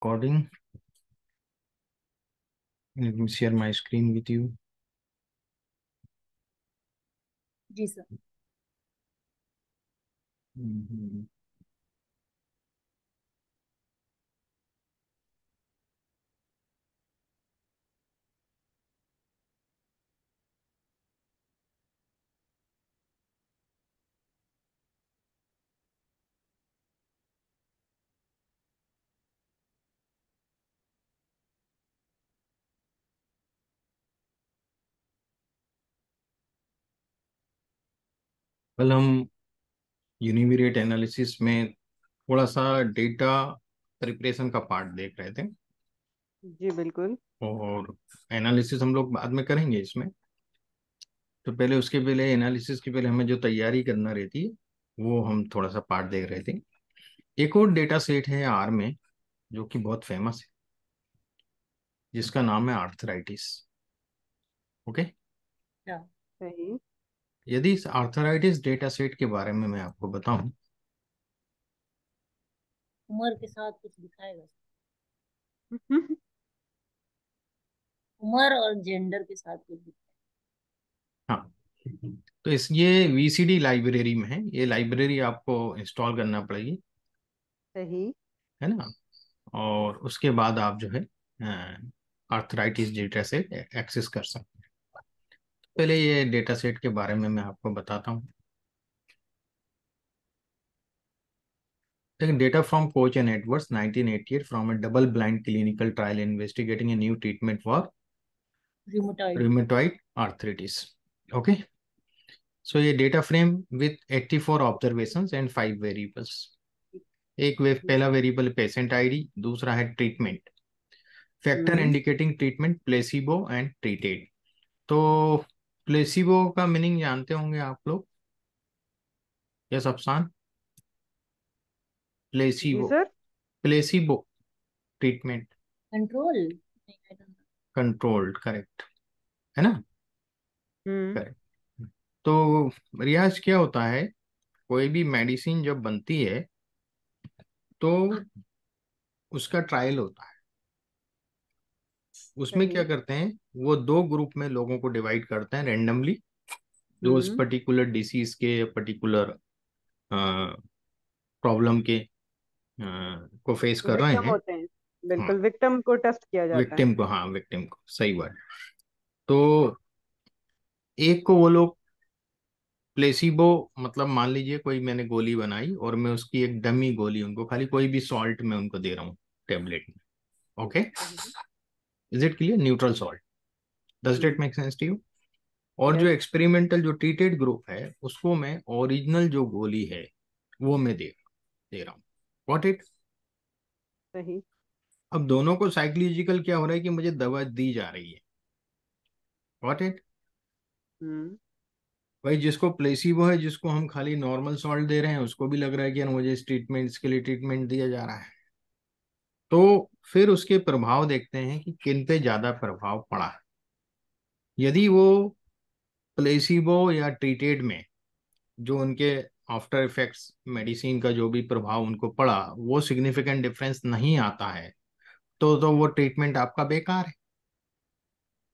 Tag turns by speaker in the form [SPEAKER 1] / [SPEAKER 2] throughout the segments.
[SPEAKER 1] recording. Let me share my screen with you.
[SPEAKER 2] Yes, sir.
[SPEAKER 1] Mm -hmm. कल हम univariate analysis में थोड़ा सा डेटा प्रिपरेशन का पार्ट देख रहे थे।
[SPEAKER 3] जी बिल्कुल।
[SPEAKER 1] और एनालिसिस हम लोग बाद में करेंगे इसमें। तो पहले उसके पहले एनालिसिस के पहले हमें जो तैयारी करना रहती है वो हम थोड़ा सा पार्ट देख रहे थे। एक और डेटा सेट है आर में जो कि बहुत फ़ेमस है जिसका नाम है आर्थराइटिस। ओके?
[SPEAKER 3] सही।
[SPEAKER 1] यदि इस आर्थराइटिस डेटा सेट के बारे में मैं आपको बताऊँ।
[SPEAKER 2] उम्र के साथ कुछ दिखाएगा? उम्र और जेंडर के साथ कुछ दिखाएगा।
[SPEAKER 1] हाँ। तो इस ये वीसीडी लाइब्रेरी में है। ये लाइब्रेरी आपको इंस्टॉल करना पड़ेगी।
[SPEAKER 3] सही।
[SPEAKER 1] है ना? और उसके बाद आप जो है आर्थराइटिस डेटा सेट एक्सेस कर सकते हैं। पहले ये डेटा सेट के बारे में मैं आपको बताता हूँ। Data from Koch and Edwards 1988 from a double blind clinical trial investigating new treatment for
[SPEAKER 2] rheumatoid
[SPEAKER 1] arthritis okay so ये data frame with 84 four observation and five variables एक वे पहला वेरिएबल पेशेंट आईडी दूसरा है treatment factor indicating treatment placebo and treated तो placebo का meaning जानते होंगे आप लोग? Yes Afsan placebo placebo treatment
[SPEAKER 2] control
[SPEAKER 1] controlled correct है ना?
[SPEAKER 3] हम्म
[SPEAKER 1] करेक्ट तो रियाज क्या होता है? कोई भी मेडिसिन जब बनती है तो उसका ट्रायल होता है। उसमें क्या करते हैं? वो दो ग्रुप में लोगों को डिवाइड करते हैं रेंडमली जो उस
[SPEAKER 3] हम्म।
[SPEAKER 1] पर्टिकुलर डिसीज के पर्टिकुलर प्रॉब्लम के अ, को फेस कर रहे हैं।
[SPEAKER 3] होते हैं। बिल्कुल विक्टिम को टेस्ट किया जाता है।
[SPEAKER 1] विक्टिम को हाँ विक्टिम को। सही बात। तो एक को वो लोग प्लेसिबो मतलब मान लीजिए कोई मैंने गोली बनाई और मैं उसकी एक डमी गोली उनको खाली कोई भी सॉल्ट में उनको दे रहा हूँ टेबलेट में। Okay is it clear neutral salt does it make sense to you और जो एक्सपेरिमेंटल जो ट्रीटेड ग्रुप है उसको मैं ओरिजिनल जो गोली है वो मैं दे दे रहा हूँ। वॉट इट
[SPEAKER 3] सही।
[SPEAKER 1] अब दोनों को साइकोलॉजिकल क्या हो रहा है कि मुझे दवा दी जा रही है। वॉट इट
[SPEAKER 3] हम्म
[SPEAKER 1] भाई जिसको प्लेसिबो है जिसको हम खाली नॉर्मल सॉल्ट दे रहे हैं उसको भी लग रहा है कि यार मुझे इस ट्रीटमेंट इसके लिए ट्रीटमेंट दिया जा रहा है। तो फिर उसके प्रभाव देखते हैं कि किन पे ज़्यादा प्रभाव पड़ा। है यदि वो प्लेसिबो या ट्रीटेड में जो उनके आफ्टर इफेक्ट्स मेडिसिन का जो भी प्रभाव उनको पड़ा वो सिग्निफिकेंट डिफरेंस नहीं आता है तो तो वो ट्रीटमेंट आपका बेकार है।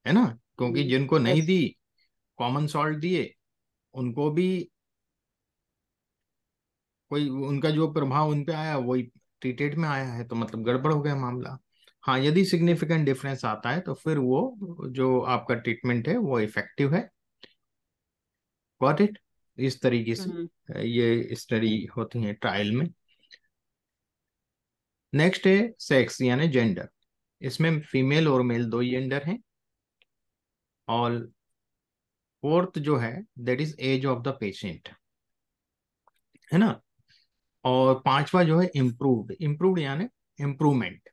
[SPEAKER 1] है ना? क्योंकि
[SPEAKER 3] हम्म,
[SPEAKER 1] जिनको नहीं दी कॉमन सॉल्ट दिए उनको भी कोई उनका जो प्रभाव उन पे आया वही ट्रीटेड में आया है तो मतलब गड़बड़ हो गया मामला। हाँ यदि सिग्निफिकेंट डिफरेंस आता है तो फिर वो जो आपका ट्रीटमेंट है वो इफ़ेक्टिव है। गॉट इट इस तरीके से
[SPEAKER 3] हम्म।
[SPEAKER 1] ये स्टडी होती है ट्रायल में। नेक्स्ट है सेक्स यानी जेंडर इसमें फीमेल और मेल दो जेंडर हैं। और फोर्थ जो है that is age of the patient है ना? और पांचवा जो है इम्प्रूव्ड इम्प्रूव्ड यानी इम्प्रूवमेंट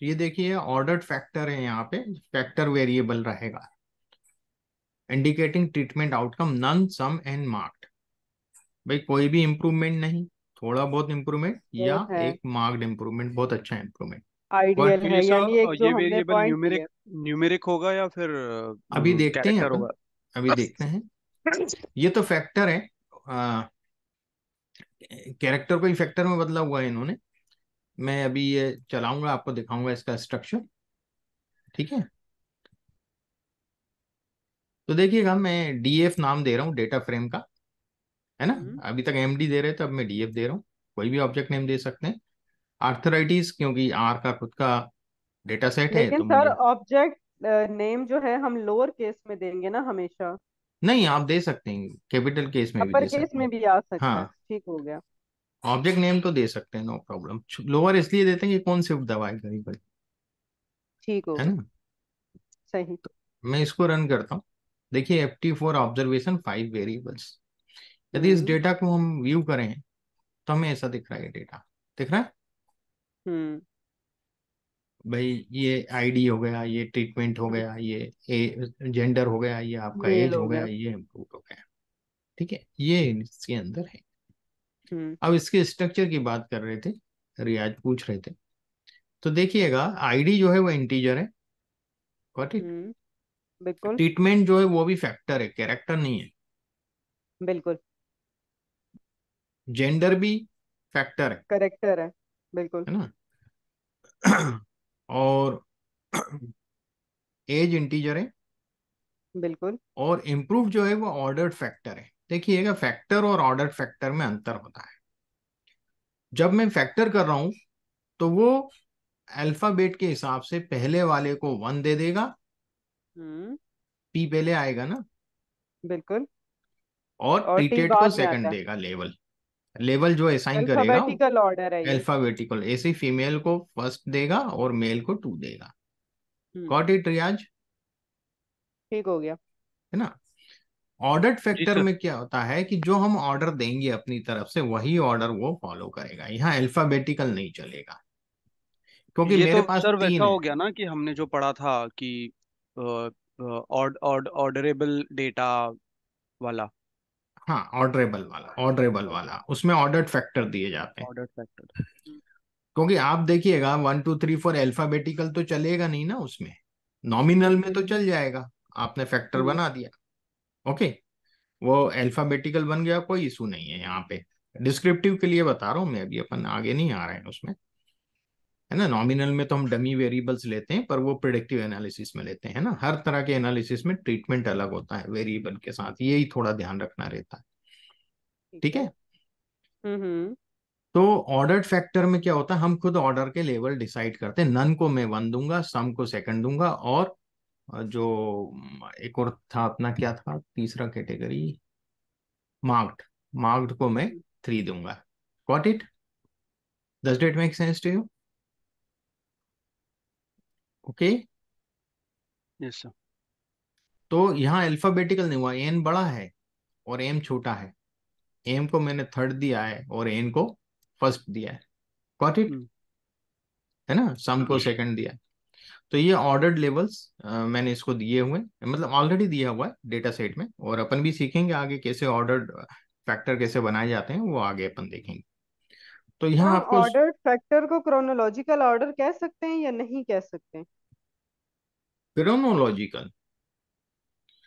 [SPEAKER 1] तो ये देखिए ऑर्डर्ड फैक्टर है यहाँ पे फैक्टर वेरिएबल रहेगा। Indicating treatment outcome none some and marked भाई कोई भी इम्प्रूवमेंट नहीं थोड़ा बहुत इम्प्रूवमेंट या एक मार्क्ड इम्प्रूवमेंट बहुत अच्छा इम्प्रूवमेंट
[SPEAKER 3] आइडियल है
[SPEAKER 4] ये
[SPEAKER 3] यानी एक जो
[SPEAKER 4] ये वेरिएबल न्यूमेरिक न्यूमेरिक होगा या फिर
[SPEAKER 1] अभी देखते हैं
[SPEAKER 4] होगा?
[SPEAKER 1] अभी देखते हैं। ये तो फैक्टर है। कैरेक्टर को ही फैक्टर में बदला हुआ है इन्होंने। मैं अभी ये चलाऊँगा आपको दिखाऊँगा इसका स्ट्रक्चर ठीक है? तो देखिएगा मैं डीएफ नाम दे रहा हूँ डेटा फ्रेम का है ना?
[SPEAKER 3] हम्म।
[SPEAKER 1] अभी तक एमडी दे रहे थे अब मैं डीएफ दे रहा हूँ। कोई भी ऑब्जेक्ट नेम दे सकते हैं। आर्थराइटिस क्योंकि आर का खुद का डेटा सेट है
[SPEAKER 3] लेकिन
[SPEAKER 1] तो
[SPEAKER 3] सर ऑब्जेक्ट नेम जो है हम लोअर केस में देंगे ना हमेशा।
[SPEAKER 1] नहीं आप दे सकते हैं कैपिटल केस में भी दे
[SPEAKER 3] केस
[SPEAKER 1] सकते
[SPEAKER 3] में भी आ सकता हाँ। ठीक हो गया।
[SPEAKER 1] ऑब्जेक्ट नेम तो दे सकते हैं नो प्रॉब्लम लोअर इसलिए देते हैं कि कौन सी दवा है कहीं
[SPEAKER 3] ठीक हो
[SPEAKER 1] है ना?
[SPEAKER 3] सही।
[SPEAKER 1] तो मैं इसको रन करता हूँ। देखिए F T four observation five variables यदि इस
[SPEAKER 3] हम्म।
[SPEAKER 1] डेटा को हम व्यू करें तो हमें ऐसा दिख रहा है डेटा दिख रहा है?
[SPEAKER 3] हम्म।
[SPEAKER 1] भाई ये आईडी हो गया ये ट्रीटमेंट हो
[SPEAKER 3] हम्म,
[SPEAKER 1] गया ये ए जेंडर हो गया ये आपका एज
[SPEAKER 3] हो
[SPEAKER 1] गया ये इम्प्रूव हो गया। ठीक है? ये इसके अंदर है।
[SPEAKER 3] हम्म
[SPEAKER 1] अब इसके स्ट्रक्चर की बात कर रहे थे रियाज पूछ रहे थे। तो देखिएगा आईडी जो है वो इंटीजर है। गॉट इट
[SPEAKER 3] हम्म बिल्कुल।
[SPEAKER 1] ट्रीटमेंट जो है वो भी फैक्टर है कैरेक्टर नहीं है।
[SPEAKER 3] बिल्कुल।
[SPEAKER 1] जेंडर भी फैक्टर है।
[SPEAKER 3] करेक्टर है बिल्कुल।
[SPEAKER 1] है ना? और एज इंटीजर है।
[SPEAKER 3] बिल्कुल।
[SPEAKER 1] और इम्प्रूव जो है वो ऑर्डर्ड फैक्टर है। देखिएगा फैक्टर और ऑर्डर फैक्टर में अंतर होता है। जब मैं फैक्टर कर रहा हूँ तो वो अल्फ़ाबेट के हिसाब से पहले वाले को वन दे देगा।
[SPEAKER 3] हम्म।
[SPEAKER 1] पी पहले आएगा ना।
[SPEAKER 3] बिल्कुल।
[SPEAKER 1] और
[SPEAKER 3] और
[SPEAKER 1] को सेकंड देगा लेवल लेवल जो असाइन करेगा
[SPEAKER 3] अल्फाबेटिकल ऑर्डर है
[SPEAKER 1] अल्फाबेटिकल ऐसे फीमेल को फ़र्स्ट देगा और मेल को टू देगा।
[SPEAKER 3] हम्म।
[SPEAKER 1] गॉट इट रियाज
[SPEAKER 3] ठीक हो गया।
[SPEAKER 1] है ना? ऑर्डर्ड
[SPEAKER 4] जी
[SPEAKER 1] फैक्टर में क्या होता है कि जो हम ऑर्डर देंगे अपनी तरफ़ से वही ऑर्डर वो फॉलो करेगा। यहाँ अल्फाबेटिकल नहीं चलेगा। क्योंकि
[SPEAKER 4] ये
[SPEAKER 1] मेरे
[SPEAKER 4] तो
[SPEAKER 1] पास
[SPEAKER 4] सर वैसा
[SPEAKER 1] हो।
[SPEAKER 4] गया ना कि हमने जो पढ़ा था कि ऑर्ड ऑर्ड ऑर्डरेबल डेटा वाला।
[SPEAKER 1] हाँ ऑर्डरेबल वाला ऑर्डरेबल वाला। उसमें ऑर्डर फैक्टर दिए जाते हैं।
[SPEAKER 4] Order factor.
[SPEAKER 1] क्योंकि आप देखिएगा one two three four alphabetical तो चलेगा नहीं ना उसमें। नॉमिनल में तो चल जाएगा। आपने फैक्टर
[SPEAKER 3] हम्म।
[SPEAKER 1] बना दिया। ओके वो अल्फाबेटिकल बन गया कोई इशू नहीं है यहाँ पे। डिस्क्रिप्टिव के लिए बता रहा हूँ मैं अभी अपन आगे नहीं आ रहे हैं उसमें। है ना नॉमिनल में तो हम डमी वेरिएबल्स लेते हैं पर वो प्रिडिक्टिव एनालिसिस में लेते हैं ना? हर तरह के एनालिसिस में ट्रीटमेंट अलग होता है वेरिएबल के साथ। यही थोड़ा ध्यान रखना रहता है।
[SPEAKER 3] ठीक है? हम्म हम्म।
[SPEAKER 1] तो ऑर्डर्ड फैक्टर में क्या होता है? हम खुद ऑर्डर के लेवल डिसाइड करते हैं। नन को मैं वन दूँगा सम को सेकंड दूँगा और जो एक और था अपना क्या था? तीसरा कैटेगरी मार्क्ड। मार्क्ड को मैं थ्री दूँगा। Got it does it make sense to you okay
[SPEAKER 4] yes sir
[SPEAKER 1] तो यहाँ अल्फाबेटिकल नहीं हुआ एन बड़ा है और एम छोटा है। एम को मैंने थर्ड दिया है और एन को फ़र्स्ट दिया है। गॉट इट
[SPEAKER 4] हम्म
[SPEAKER 1] है ना? सम को सेकंड दिया। है तो ये ऑर्डर्ड लेवल्स मैंने इसको दिए हुए मतलब ऑलरेडी दिया हुआ है डेटा सेट में और अपन भी सीखेंगे आगे कैसे ऑर्डर्ड फैक्टर कैसे बनाए जाते हैं वो आगे अपन देखेंगे। तो यहाँ
[SPEAKER 3] हाँ,
[SPEAKER 1] आपको
[SPEAKER 3] ऑर्डर्ड फैक्टर को क्रोनोलॉजिकल ऑर्डर कह सकते हैं या नहीं कह सकते
[SPEAKER 1] क्रोनोलॉजिकल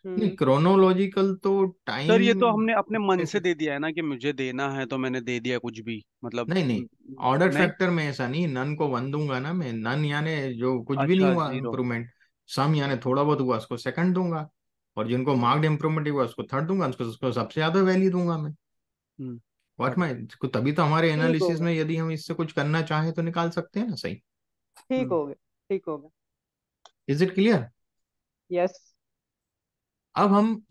[SPEAKER 1] नहीं
[SPEAKER 3] हम्म।
[SPEAKER 1] क्रोनोलॉजिकल तो
[SPEAKER 4] सर ये तो हमने अपने मन से दे दिया है ना कि मुझे देना है तो मैंने दे दिया कुछ भी मतलब
[SPEAKER 1] नहीं नहीं ऑर्डर फैक्टर में ऐसा नहीं नन को वन दूँगा ना मैं नन यानी जो कुछ भी नहीं
[SPEAKER 4] अच्छा
[SPEAKER 1] हुआ इम्प्रूवमेंट सम यानी थोड़ा बहुत हुआ उसको सेकंड दूँगा और जिनको मार्क्ड इम्प्रूवमेंट हुआ उसको थर्ड दूँगा उसको उसको सबसे ज़्यादा वैल्यू दूँगा मैं।
[SPEAKER 4] हम्म।
[SPEAKER 1] व्हाट
[SPEAKER 4] got
[SPEAKER 1] माई तभी तो हमारे एनालिसिस में यदि हम इससे कुछ करना चाहें तो निकाल सकते हैं ना सही?
[SPEAKER 3] ठीक
[SPEAKER 4] हम्म।
[SPEAKER 3] हो गया ठीक हो गया
[SPEAKER 1] इज़ इट क्लियर
[SPEAKER 3] यस
[SPEAKER 1] अब हम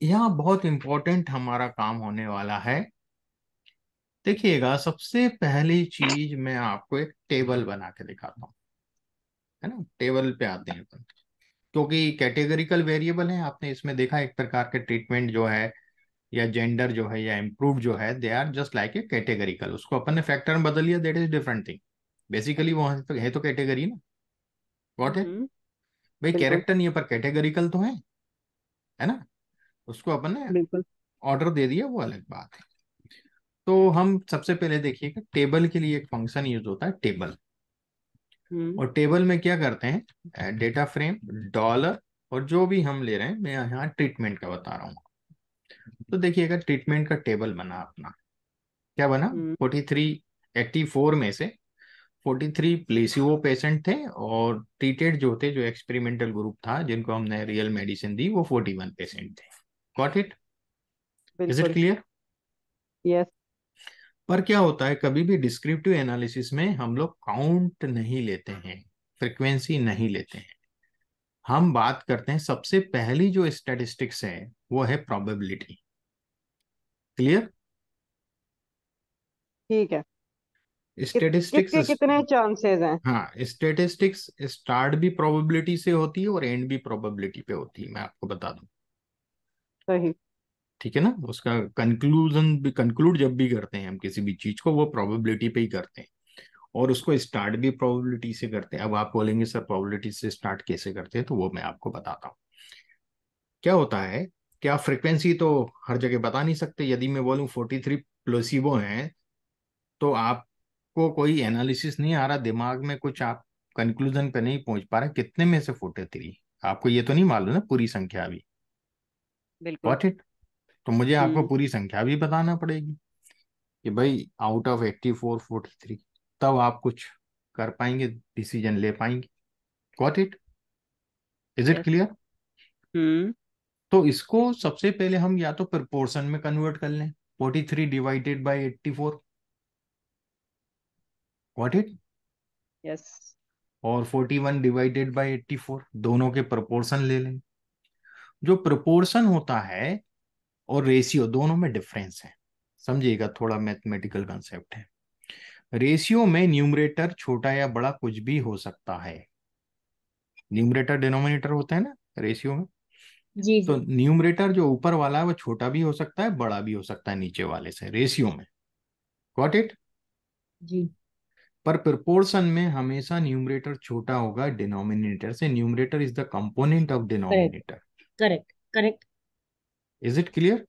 [SPEAKER 1] यहाँ बहुत इंपॉर्टेंट हमारा काम होने वाला है। देखिएगा सबसे पहली चीज़ मैं आपको एक टेबल बना के दिखाता हूँ है ना? टेबल पे आते हैं अपन क्योंकि कैटेगरिकल वेरिएबल है। आपने इसमें देखा एक प्रकार के ट्रीटमेंट जो है या जेंडर जो है या इम्प्रूव जो है they are just like a categorical उसको अपन ने फैक्टर में बदल लिया that is different thing basically वो है तो, तो कैटेगरी ना? वॉट है
[SPEAKER 3] हम्म।
[SPEAKER 1] भाई कैरेक्टर नहीं है पर कैटेगरिकल तो है। है ना? उसको अपन ने ऑर्डर दे दिया वो अलग बात है। तो हम सबसे पहले देखिएगा टेबल के लिए एक फ़ंक्शन यूज़ होता है टेबल
[SPEAKER 3] हम्म।
[SPEAKER 1] और टेबल में क्या करते हैं? डेटा फ्रेम डॉलर और जो भी हम ले रहे हैं मैं यहाँ ट्रीटमेंट का बता रहा हूँ। तो देखिएगा ट्रीटमेंट का टेबल बना अपना क्या बना? फोर्टी थ्री एट्टी फोर में से 43 प्लेसिबो पेशेंट थे और ट्रीटेड जो थे जो एक्सपेरिमेंटल ग्रुप था जिनको हमने रियल मेडिसिन दी वो 41 पेशेंट थे। Got it is it clear
[SPEAKER 3] yes
[SPEAKER 1] पर क्या होता है कभी भी डिस्क्रिप्टिव एनालिसिस में हम लोग काउंट नहीं लेते हैं फ्रिक्वेंसी नहीं लेते हैं। हम बात करते हैं सबसे पहली जो स्टैटिस्टिक्स है वो है प्रोबेबिलिटी क्लियर
[SPEAKER 3] ठीक है।
[SPEAKER 1] स्टैटिस्टिक्स
[SPEAKER 3] किसके कितने चांसेस हैं?
[SPEAKER 1] हाँ स्टैटिस्टिक्स स्टार्ट भी प्रोबेबिलिटी से होती है और एंड भी प्रोबेबिलिटी पे होती है मैं आपको बता दूँ।
[SPEAKER 3] सही।
[SPEAKER 1] ठीक है ना? उसका कंक्लूजन भी कंक्लूड जब भी करते हैं हम किसी भी चीज़ को वो प्रोबेबिलिटी पे ही करते हैं। और उसको स्टार्ट भी प्रोबेबिलिटी से करते हैं। अब आप बोलेंगे सर प्रोबेबिलिटी से स्टार्ट कैसे करते हैं? तो वो मैं आपको बताता हूँ। क्या होता है? क्या फ्रिक्वेंसी तो हर जगह बता नहीं सकते। यदि मैं बोलूँ फोर्टी थ्री प्लोसिबो है तो आपको कोई एनालिसिस नहीं आ रहा दिमाग में कुछ आप कंक्लूजन पे नहीं पहुँच पा रहे कितने में से फोर्टी थ्री आपको ये तो नहीं मालूम ना पूरी संख्या
[SPEAKER 3] बिल्कुल।
[SPEAKER 1] वॉट इट तो मुझे आपको
[SPEAKER 3] हम्म।
[SPEAKER 1] पूरी संख्या भी बताना पड़ेगी कि भाई out of eighty four forty three तब आप कुछ कर पाएँगे डिसीज़न ले पाएँगे। Got it is it clear तो इसको सबसे पहले हम या तो प्रपोर्शन में कन्वर्ट कर लें forty three divided by eighty four got it
[SPEAKER 3] yes
[SPEAKER 1] और forty one divided by eighty four दोनों के प्रपोर्शन ले लें। जो प्रपोर्शन होता है और रेशियो दोनों में डिफरेंस है। समझिएगा थोड़ा मैथमेटिकल कंसेप्ट है। रेशियो में न्यूमरेटर छोटा या बड़ा कुछ भी हो सकता है। न्यूमरेटर डिनोमिनेटर होता है ना रेशियो में?
[SPEAKER 2] जी
[SPEAKER 1] तो न्यूमरेटर जो ऊपर वाला है वो छोटा भी हो सकता है बड़ा भी हो सकता है नीचे वाले से रेशियो में। गॉट इट
[SPEAKER 2] जी।
[SPEAKER 1] पर प्रपोर्शन में हमेशा न्यूमरेटर छोटा होगा डिनोमिनेटर से numerator is the component of denominator
[SPEAKER 2] correct correct
[SPEAKER 1] is it clear तो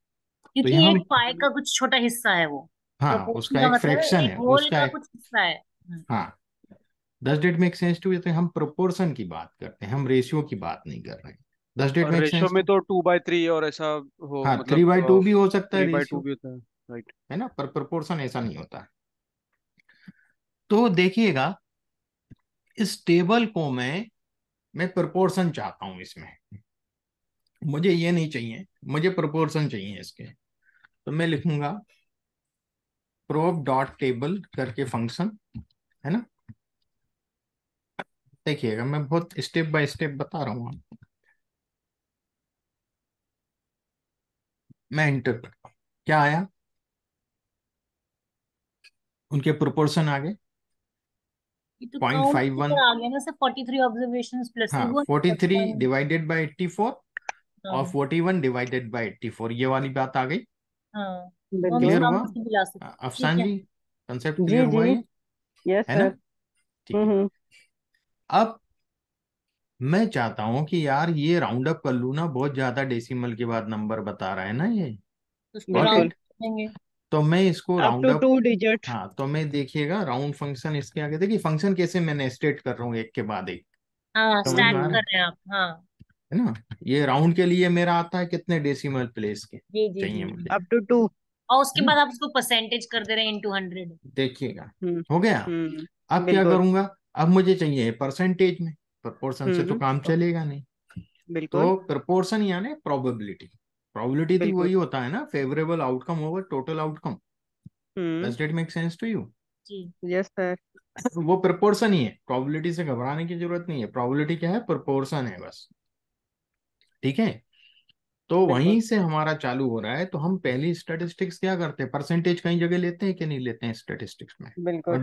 [SPEAKER 2] क्योंकि
[SPEAKER 1] यहाँ
[SPEAKER 2] एक पाई का कुछ छोटा हिस्सा है वो।
[SPEAKER 1] हाँ
[SPEAKER 2] प्रोपोर्शन
[SPEAKER 1] उसका एक
[SPEAKER 2] मतलब
[SPEAKER 1] फ्रैक्शन है उसका
[SPEAKER 2] का
[SPEAKER 1] एक
[SPEAKER 2] कुछ हिस्सा है। हम्म,
[SPEAKER 1] हाँ। दस डेट मेक सेंस टू तो हम प्रोपोर्शन की बात करते हैं हम रेशियो की बात नहीं कर रहे हैं। दस डेट मेक सेंस
[SPEAKER 4] में तो टू बाई थ्री और ऐसा हो
[SPEAKER 1] हाँ थ्री बाई टू
[SPEAKER 4] मतलब
[SPEAKER 1] भी हो सकता है
[SPEAKER 4] है राइट
[SPEAKER 1] है ना? पर प्रोपोर्शन ऐसा नहीं होता। है तो देखिएगा, इस टेबल को मैं मैं प्रोपोर्शन चाहता हूँ इसमें। मुझे ये नहीं चाहिए, मुझे प्रोपोर्शन चाहिए इसके। तो मैं लिखूँगा प्रोब डॉट टेबल करके फ़ंक्शन है ना? देखिएगा, मैं बहुत स्टेप बाय स्टेप बता रहा हूँ। मैं इंटर हूँ। क्या आया? उनके प्रोपोर्शन आ गए पॉइंट फाइव वन
[SPEAKER 2] आ गया ना सर 43 ऑब्जर्वेशंस
[SPEAKER 1] हाँ
[SPEAKER 2] placebo
[SPEAKER 1] forty three divided by eighty four और forty one divided by eighty four ये वाली बात आ गई?
[SPEAKER 2] हाँ।
[SPEAKER 1] क्लियर हुआ? अफसान जी कंसेप्ट क्लियर हुआ
[SPEAKER 3] जी।
[SPEAKER 1] ये?
[SPEAKER 3] यस
[SPEAKER 1] है ना? ठीक
[SPEAKER 3] हम्म
[SPEAKER 1] अब मैं चाहता हूँ कि यार ये राउंड अप कर लू ना बहुत ज़्यादा डेसिमल के बाद नंबर बता रहा है ना ये?
[SPEAKER 2] तो
[SPEAKER 1] तो मैं इसको राउंड अप
[SPEAKER 3] टू डिजिट
[SPEAKER 1] हाँ तो मैं देखिएगा राउंड फ़ंक्शन इसके आगे देखिए फ़ंक्शन कैसे मैंने स्टेट कर रहा हूँ एक के बाद एक।
[SPEAKER 2] हाँ स्टैक
[SPEAKER 3] हम्म
[SPEAKER 2] कर रहे हैं आप हाँ।
[SPEAKER 1] है ना? ये राउंड के लिए मेरा आता है कितने डेसिमल प्लेस के?
[SPEAKER 2] जी जी
[SPEAKER 1] चाहिए मुझे।
[SPEAKER 3] अप टू टू
[SPEAKER 2] और उसके बाद आप उसको परसेंटेज कर दे रहे हैं इनटू हंड्रेड
[SPEAKER 1] देखिएगा।
[SPEAKER 3] हम्म
[SPEAKER 1] हो गया?
[SPEAKER 3] हम्म
[SPEAKER 1] अब क्या करूँगा? अब मुझे चाहिए परसेंटेज में। प्रपोर्शन से तो
[SPEAKER 3] हम्म
[SPEAKER 1] काम चलेगा नहीं।
[SPEAKER 3] बिल्कुल।
[SPEAKER 1] तो प्रपोर्शन यानी प्रोबेबिलिटी प्रोबेबिलिटी
[SPEAKER 3] बिल्कुल।
[SPEAKER 1] वही होता है ना favourable outcome over total outcome
[SPEAKER 3] hmm.
[SPEAKER 1] Does it make sense to you
[SPEAKER 2] ji.
[SPEAKER 3] Yes sir
[SPEAKER 1] वो प्रपोर्शन ही है प्रोबेबिलिटी से घबराने की ज़रूरत नहीं है प्रोबेबिलिटी क्या है? प्रपोर्शन है बस। ठीक है? तो वहीं से हमारा चालू हो रहा है तो हम पहली स्टैटिस्टिक्स क्या करते हैं? परसेंटेज कई जगह लेते हैं कि नहीं लेते हैं स्टैटिस्टिक्स में? और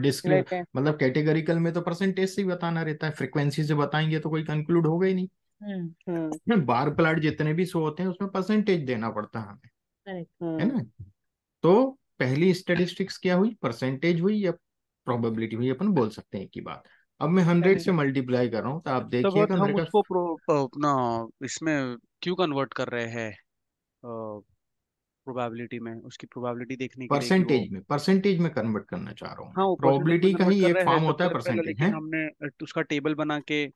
[SPEAKER 1] मतलब कैटेगरिकल में तो परसेंटेज से ही बताना रहता है फ्रिक्वेंसी से बताएँगे तो कोई कंक्लूड होगा ही नहीं।
[SPEAKER 2] हम्म।
[SPEAKER 3] हम्म
[SPEAKER 1] बार प्लाट जितने भी शो होते हैं उसमें परसेंटेज देना पड़ता है हमें है।
[SPEAKER 3] हम्म
[SPEAKER 1] ना? तो पहली स्टैटिस्टिक्स क्या हुई? परसेंटेज हुई या प्रोबेबिलिटी हुई अपन बोल सकते हैं एक ही बात। अब मैं हंड्रेड से मल्टीप्लाई कर रहा हूँ तो आप
[SPEAKER 4] तो
[SPEAKER 1] देखिएगा
[SPEAKER 4] हम
[SPEAKER 1] मेरे
[SPEAKER 4] उसको
[SPEAKER 1] का
[SPEAKER 4] प्रो अपना इसमें क्यों कन्वर्ट कर रहे हैं? प्रोबेबिलिटी में उसकी प्रोबेबिलिटी देखने के लिए
[SPEAKER 1] परसेंटेज में परसेंटेज में कन्वर्ट करना चाह रहा हूँ
[SPEAKER 4] हाँ
[SPEAKER 1] प्रोबेबिलिटी का ही एक फॉर्म
[SPEAKER 4] तो
[SPEAKER 1] होता है परसेंटेज है?
[SPEAKER 4] हमने उसका टेबल बना के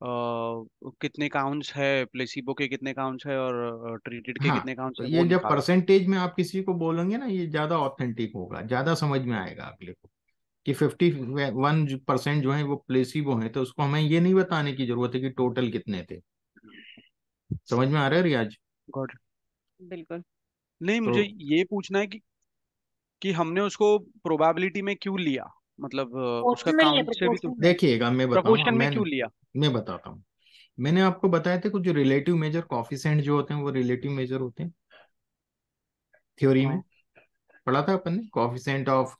[SPEAKER 4] कितने काउंट्स है प्लेसिबो के कितने काउंट्स है और ट्रीटेड के
[SPEAKER 1] हाँ
[SPEAKER 4] कितने काउंट्स
[SPEAKER 1] तो
[SPEAKER 4] है
[SPEAKER 1] ये
[SPEAKER 4] वो
[SPEAKER 1] जब
[SPEAKER 4] निकाला
[SPEAKER 1] परसेंटेज में आप किसी को बोलेंगे ना ये ज़्यादा ऑथेंटिक होगा ज़्यादा समझ में आएगा अगले को कि फिफ्टी वन परसेंट जो है वो प्लेसिबो है तो उसको हमें ये नहीं बताने की ज़रूरत है कि टोटल कितने थे। समझ में आ रहा है रियाज?
[SPEAKER 4] गॉड
[SPEAKER 3] बिल्कुल।
[SPEAKER 4] नहीं
[SPEAKER 1] तो
[SPEAKER 4] मुझे ये पूछना है कि कि हमने उसको प्रोबेबिलिटी में क्यों लिया? मतलब उसका काउंट से भी तो
[SPEAKER 1] देखिएगा मैं बताऊँ
[SPEAKER 4] में
[SPEAKER 1] मैंने
[SPEAKER 4] क्यों लिया?
[SPEAKER 1] मैं बताता हूँ। मैंने आपको बताया था कुछ जो रिलेटिव मेजर कॉफिशेंट जो होते हैं वो रिलेटिव मेजर होते हैं। थ्योरी में
[SPEAKER 4] हाँ।
[SPEAKER 1] पढ़ा था अपन ने? कॉफिशेंट ऑफ़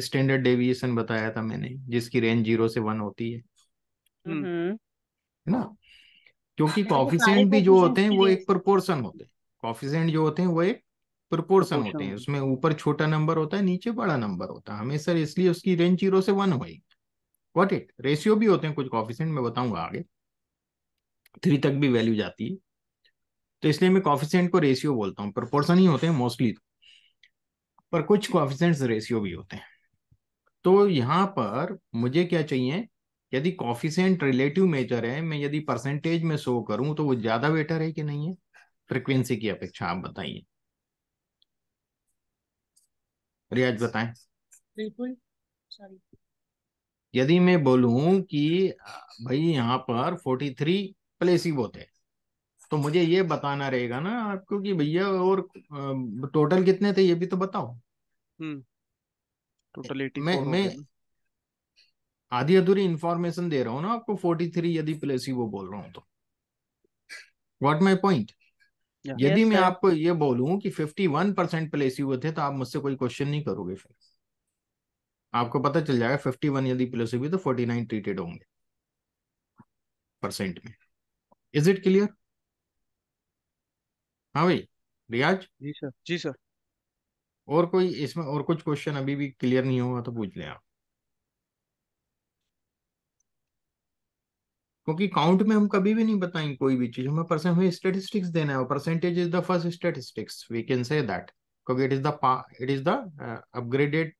[SPEAKER 1] स्टैंडर्ड डेविएशन बताया था मैंने जिसकी रेंज ज़ीरो से वन होती है।
[SPEAKER 4] हम्म।
[SPEAKER 3] हम्म।
[SPEAKER 1] है ना? क्योंकि कॉफिशेंट भी जो होते हैं वो एक प्रोपोर्शन होते हैं। कॉफिशेंट जो होते हैं वो एक प्रोपोर्शन होते हैं। उसमें ऊपर छोटा नंबर होता है नीचे बड़ा नंबर होता है। हमेशा इसलिए उसकी रेंज ज़ीरो से वन होगी वॉट इट रेशियो भी होते हैं कुछ कॉफिशेंट मैं बताऊँगा आगे। थ्री तक भी वैल्यू जाती है। तो इसलिए मैं कॉफिशेंट को रेशियो बोलता हूँ। प्रोपोर्शन ही होते हैं मोस्टली तो। पर कुछ कॉफिशेंट्स रेशियो भी होते हैं। तो यहाँ पर मुझे क्या चाहिए? यदि कॉफिशेंट रिलेटिव मेजर है मैं यदि परसेंटेज में शो करूँ तो वो ज़्यादा बेटर है कि नहीं है? फ्रिक्वेंसी की अपेक्षा आप बताइए। रियाज बताएँ।
[SPEAKER 2] बिल्कुल। सॉरी
[SPEAKER 1] यदि मैं बोलूँ कि भाई यहाँ पर 43 प्लेसिबो थे तो मुझे ये बताना रहेगा ना आपको कि भैया और टोटल कितने थे ये भी तो बताओ।
[SPEAKER 4] हम्म। टोटल
[SPEAKER 1] मैं मैं आधी अधूरी इंफॉर्मेशन दे रहा हूँ ना आपको 43 यदि प्लेसिबो बोल रहा हूँ तो। व्हाट माई पॉइंट यदि
[SPEAKER 3] यस
[SPEAKER 1] मैं आपको ये बोलूँ कि 51 परसेंट प्लेसिबो थे तो आप मुझसे कोई क्वेश्चन नहीं करोगे फिर। आपको पता चल जाएगा 51 यदि प्लेसिबो तो 49 ट्रीटेड होंगे। परसेंट में। इज़ इट क्लियर हाँ भाई रियाज?
[SPEAKER 4] जी सर जी सर
[SPEAKER 1] और कोई इसमें और कुछ क्वेश्चन अभी भी क्लियर नहीं होगा तो पूछ लें आप। क्योंकि काउंट में हम कभी भी नहीं बताएँगे कोई भी चीज़। हमें परसेंट हमें स्टेटिस्टिक्स देना है percentage is the first statistics we can say that क्योंकि it is the it is the upgraded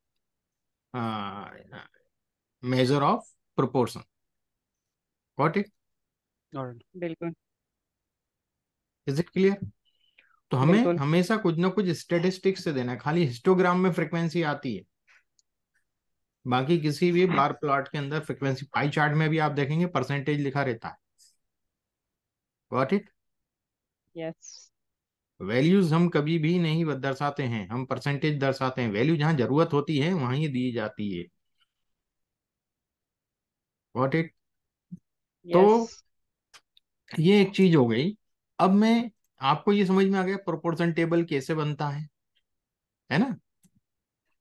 [SPEAKER 1] measure of proportion got it
[SPEAKER 4] और
[SPEAKER 3] बिल्कुल।
[SPEAKER 1] इज़ इट क्लियर तो हमें हमेशा कुछ ना कुछ स्टेटिस्टिक्स से देना है। खाली हिस्टोग्राम में फ्रिक्वेंसी आती है। बाकी किसी भी बार प्लॉट के अंदर फ्रिक्वेंसी पाई चार्ट में भी आप देखेंगे परसेंटेज लिखा रहता है। गॉट इट
[SPEAKER 3] यस
[SPEAKER 1] वैल्यूज़ हम कभी भी नहीं दर्शाते हैं हम परसेंटेज दर्शाते हैं। वैल्यू जहाँ ज़रूरत होती है वहाँ ही दी जाती है। Got it yes.
[SPEAKER 3] तो
[SPEAKER 1] ये एक चीज़ हो गई। अब मैं आपको ये समझ में आ गया प्रोपोर्शन टेबल कैसे बनता है है ना?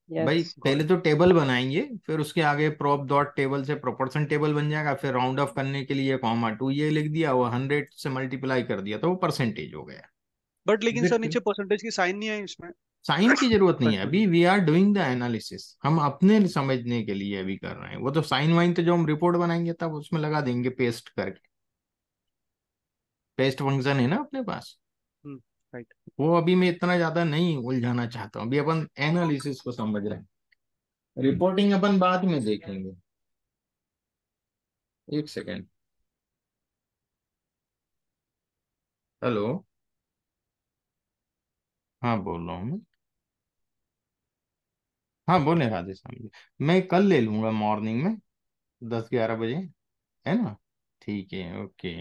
[SPEAKER 1] भाई
[SPEAKER 3] यस
[SPEAKER 1] पहले तो टेबल बनाएँगे फिर उसके आगे प्रोप डॉट टेबल से प्रोपोर्शन टेबल बन जाएगा फिर राउंड ऑफ़ करने के लिए कॉमा टू ये लिख दिया वो हंड्रेड से मल्टीप्लाई कर दिया तो वो परसेंटेज हो गया।
[SPEAKER 4] बट लेकिन सर नीचे परसेंटेज की साइन नहीं है इसमें।
[SPEAKER 1] साइन की ज़रूरत नहीं है। अभी we are doing the analysis हम अपने समझने के लिए अभी कर रहे हैं। वो तो साइन वाइन तो जो हम रिपोर्ट बनाएँगे तब उसमें लगा देंगे पेस्ट करके। पेस्ट फ़ंक्शन है ना अपने पास?
[SPEAKER 4] राइट
[SPEAKER 1] वो अभी मैं इतना ज़्यादा नहीं उलझाना चाहता हूँ। अभी अपन एनालिसिस को समझ रहे हैं। रिपोर्टिंग अपन बाद में देखेंगे। एक सेकेंड हेलो हाँ बोल रहा हूँ हाँ बोले राधे जी। मैं कल ले लूँगा मॉर्निंग में, दस ग्यारह बजे। है ना? ठीक है okay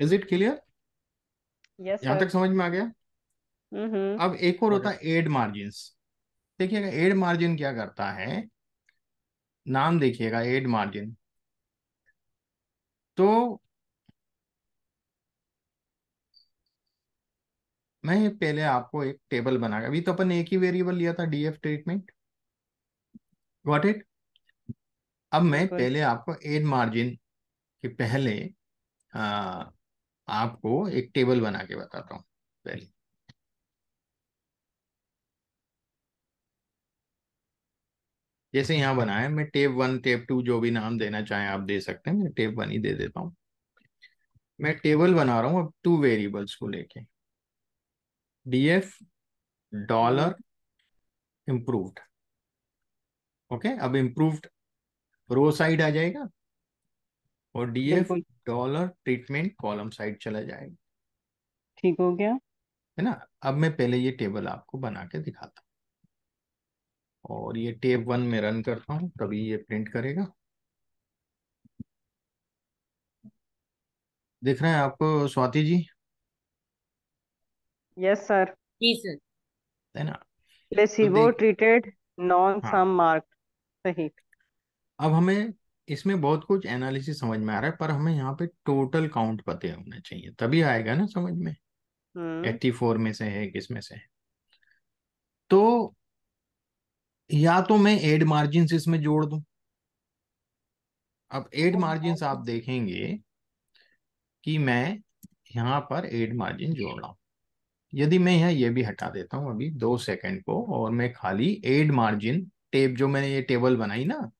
[SPEAKER 1] is it clear
[SPEAKER 3] yes
[SPEAKER 1] यहाँ तक समझ में आ गया?
[SPEAKER 3] हम्म
[SPEAKER 1] अब एक और होता है एड मार्जिन देखिएगा एड मार्जिन क्या करता है? नाम देखिएगा एड मार्जिन तो मैं पहले आपको एक टेबल बना अभी तो अपन एक ही वेरिएबल लिया था डीएफ ट्रीटमेंट गॉट इट अब मैं पहले आपको एड मार्जिन के पहले आ, आपको एक टेबल बना के बताता हूँ पहले। जैसे यहाँ बना है मैं टेप वन टेप टू जो भी नाम देना चाहें आप दे सकते हैं मैं टेप वन ही दे देता हूँ। मैं टेबल बना रहा हूँ अब टू वेरिएबल्स को लेके। डीएफ डॉलर इम्प्रूव्ड ओके अब इम्प्रूव्ड रो साइड आ जाएगा और DF dollar treatment column side चला जाएगा।
[SPEAKER 3] ठीक हो गया।
[SPEAKER 1] है ना? अब मैं पहले ये टेबल आपको बना के दिखाता हूँ। और ये टेप वन में रन करता हूँ तभी ये प्रिंट करेगा। दिख रहे हैं आपको स्वाति जी?
[SPEAKER 3] यस सर
[SPEAKER 2] जी सर
[SPEAKER 1] है ना
[SPEAKER 3] प्लेसिबो ट्रीटेड नॉन
[SPEAKER 1] हाँ।
[SPEAKER 3] सम मार्क सही।
[SPEAKER 1] अब हमें इसमें बहुत कुछ एनालिसिस समझ में आ रहा है पर हमें यहाँ पे टोटल काउंट पते होने चाहिए। तभी आएगा ना समझ में।
[SPEAKER 3] हम्म।
[SPEAKER 1] एट्टी फोर में से है किसमें से है? तो या तो मैं एड मार्जिन इसमें जोड़ दूँ। अब एड मार्जिन आप देखेंगे कि मैं यहाँ पर एड मार्जिन जोड़ रहा हूँ। यदि मैं यहाँ ये भी हटा देता हूँ अभी दो सेकंड को और मैं खाली एड मार्जिन टेप जो मैंने ये टेबल बनाई ना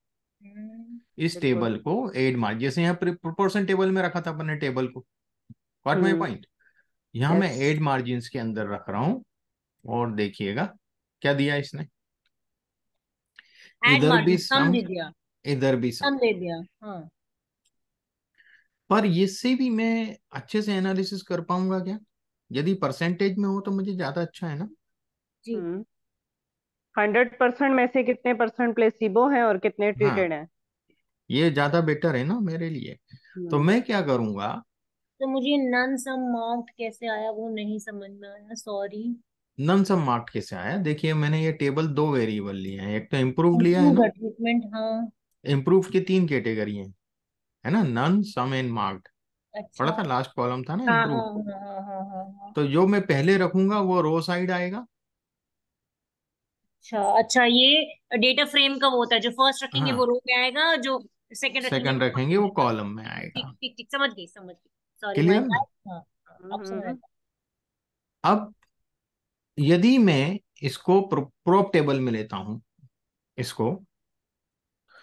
[SPEAKER 1] इस टेबल को एड मार्जिन जैसे यहाँ प्रोपोर्शन टेबल में रखा था अपने टेबल को। What my
[SPEAKER 3] hmm.
[SPEAKER 1] पॉइंट यहाँ मैं एड मार्जिन के अंदर रख रहा हूँ और देखिएगा क्या दिया इसने? इधर भी
[SPEAKER 2] सम दिया।
[SPEAKER 1] इधर भी सम
[SPEAKER 2] दे दिया हाँ।
[SPEAKER 1] पर इससे भी मैं अच्छे से एनालिसिस कर पाऊँगा क्या? यदि परसेंटेज में हो तो मुझे ज़्यादा अच्छा है ना?
[SPEAKER 2] जी।
[SPEAKER 3] हंड्रेड परसेंट में से कितने परसेंट प्लेसिबो हैं और कितने ट्रीटेड हाँ, हैं?
[SPEAKER 1] ये ज़्यादा बेटर है ना मेरे लिए। तो
[SPEAKER 3] हम्म,
[SPEAKER 1] मैं क्या करूँगा?
[SPEAKER 2] तो मुझे नन सम मार्क्ड कैसे आया वो नहीं समझ में आया सॉरी
[SPEAKER 1] नन सम मार्क्ड कैसे आया? देखिए मैंने ये टेबल दो वेरिएबल लिए हैं। एक तो इम्प्रूव लिया है ना।
[SPEAKER 2] ट्रीटमेंट हाँ।
[SPEAKER 1] इम्प्रूव की तीन कैटेगरी हैं। है ना? नन सम एंड मार्क्ड
[SPEAKER 2] अच्छा।
[SPEAKER 1] पढ़ा था लास्ट कॉलम था ना
[SPEAKER 2] हाँ
[SPEAKER 1] इम्प्रूव
[SPEAKER 2] हाँ हाँ हाँ हाँ हाँ
[SPEAKER 1] तो जो मैं पहले रखूँगा वो रो साइड आएगा।
[SPEAKER 2] अच्छा अच्छा ये डेटा फ्रेम का वो होता है जो फ़र्स्ट रखेंगे
[SPEAKER 1] हाँ।
[SPEAKER 2] वो रो में आएगा जो सेकंड रखेंगे
[SPEAKER 1] सेकंड
[SPEAKER 2] वो
[SPEAKER 1] रखेंगे वो
[SPEAKER 2] में
[SPEAKER 1] कॉलम में
[SPEAKER 2] आएगा।
[SPEAKER 1] आएगा
[SPEAKER 2] ठीक ठीक समझ गई समझ गई। सॉरी माय
[SPEAKER 1] ना?
[SPEAKER 2] बैड हाँ हाँ, अब समझ
[SPEAKER 3] हम्म,
[SPEAKER 1] अब यदि मैं इसको प्रोप टेबल में लेता हूँ इसको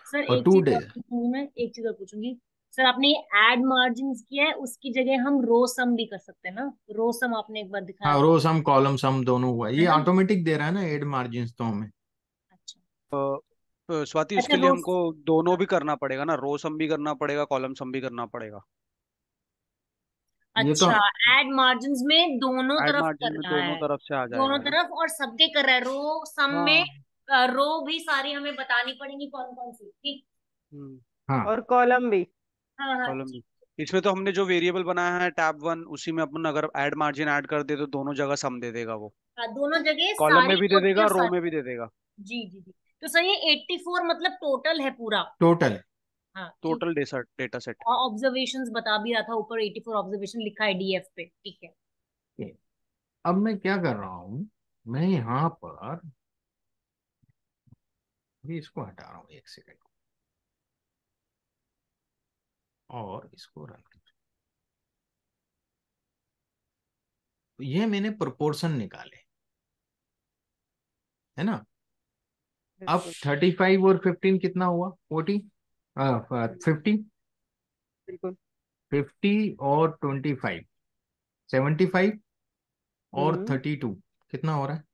[SPEAKER 2] सर
[SPEAKER 1] और
[SPEAKER 2] एक
[SPEAKER 1] two
[SPEAKER 2] चीज़ और पूछूँगी मैं एक चीज़ और पूछूँगी। सर आपने ये ऐड मार्जिन किया है उसकी जगह हम रो सम भी कर सकते हैं ना? रो सम आपने एक बार दिखाया।
[SPEAKER 1] हाँ रो सम कॉलम सम दोनों हुआ। ये ऑटोमेटिक दे रहा है ना एड मार्जिन तो हमें।
[SPEAKER 2] अच्छा।
[SPEAKER 4] स्वाति
[SPEAKER 2] अच्छा,
[SPEAKER 4] उसके लिए हमको दोनों भी करना पड़ेगा ना? रो सम भी करना पड़ेगा कॉलम सम भी करना पड़ेगा।
[SPEAKER 1] तो
[SPEAKER 2] अच्छा ऐड मार्जिन में दोनों
[SPEAKER 4] एड
[SPEAKER 2] तरफ़
[SPEAKER 4] मार्जिन में दोनों
[SPEAKER 2] है।
[SPEAKER 4] तरफ़ से आ
[SPEAKER 2] दोनों तरफ़ और सबके कर रहा है। रो सम
[SPEAKER 4] हाँ।
[SPEAKER 2] में रो भी सारी हमें बतानी पड़ेगी कौन कौन सी ठीक?
[SPEAKER 4] हम्म।
[SPEAKER 1] हाँ।
[SPEAKER 3] और कॉलम भी।
[SPEAKER 4] कॉलम भी इसमें तो हमने जो वेरिएबल बनाया है टैब वन उसी में अपन अगर ऐड मार्जिन ऐड कर दे तो दोनों जगह सम दे देगा वो।
[SPEAKER 2] हाँ, दोनों जगह
[SPEAKER 4] कॉलम में भी दे देगा रो में भी दे देगा।
[SPEAKER 2] जी जी जी। तो सर ये 84 मतलब टोटल है पूरा?
[SPEAKER 1] टोटल
[SPEAKER 2] हाँ
[SPEAKER 4] टोटल डेटा सेट
[SPEAKER 2] ऑब्जर्वेशंस बता भी रहा था ऊपर 84 ऑब्जर्वेशन लिखा है डीएफ पे ठीक है।
[SPEAKER 1] अब मैं क्या कर रहा हूँ मैं यहाँ पर अभी इसको हटा रहा हूँ एक सेकंड और इसको रन कर। तो ये मैंने प्रोपोर्शन निकाले। है ना? अब थर्टी फाइव और फिफ्टीन कितना हुआ? फोर्टी फिफ्टी
[SPEAKER 3] बिल्कुल।
[SPEAKER 1] फिफ्टी और ट्वेंटी फाइव सेवेंटी फाइव और
[SPEAKER 3] हम्म।
[SPEAKER 1] थर्टी टू कितना हो रहा है?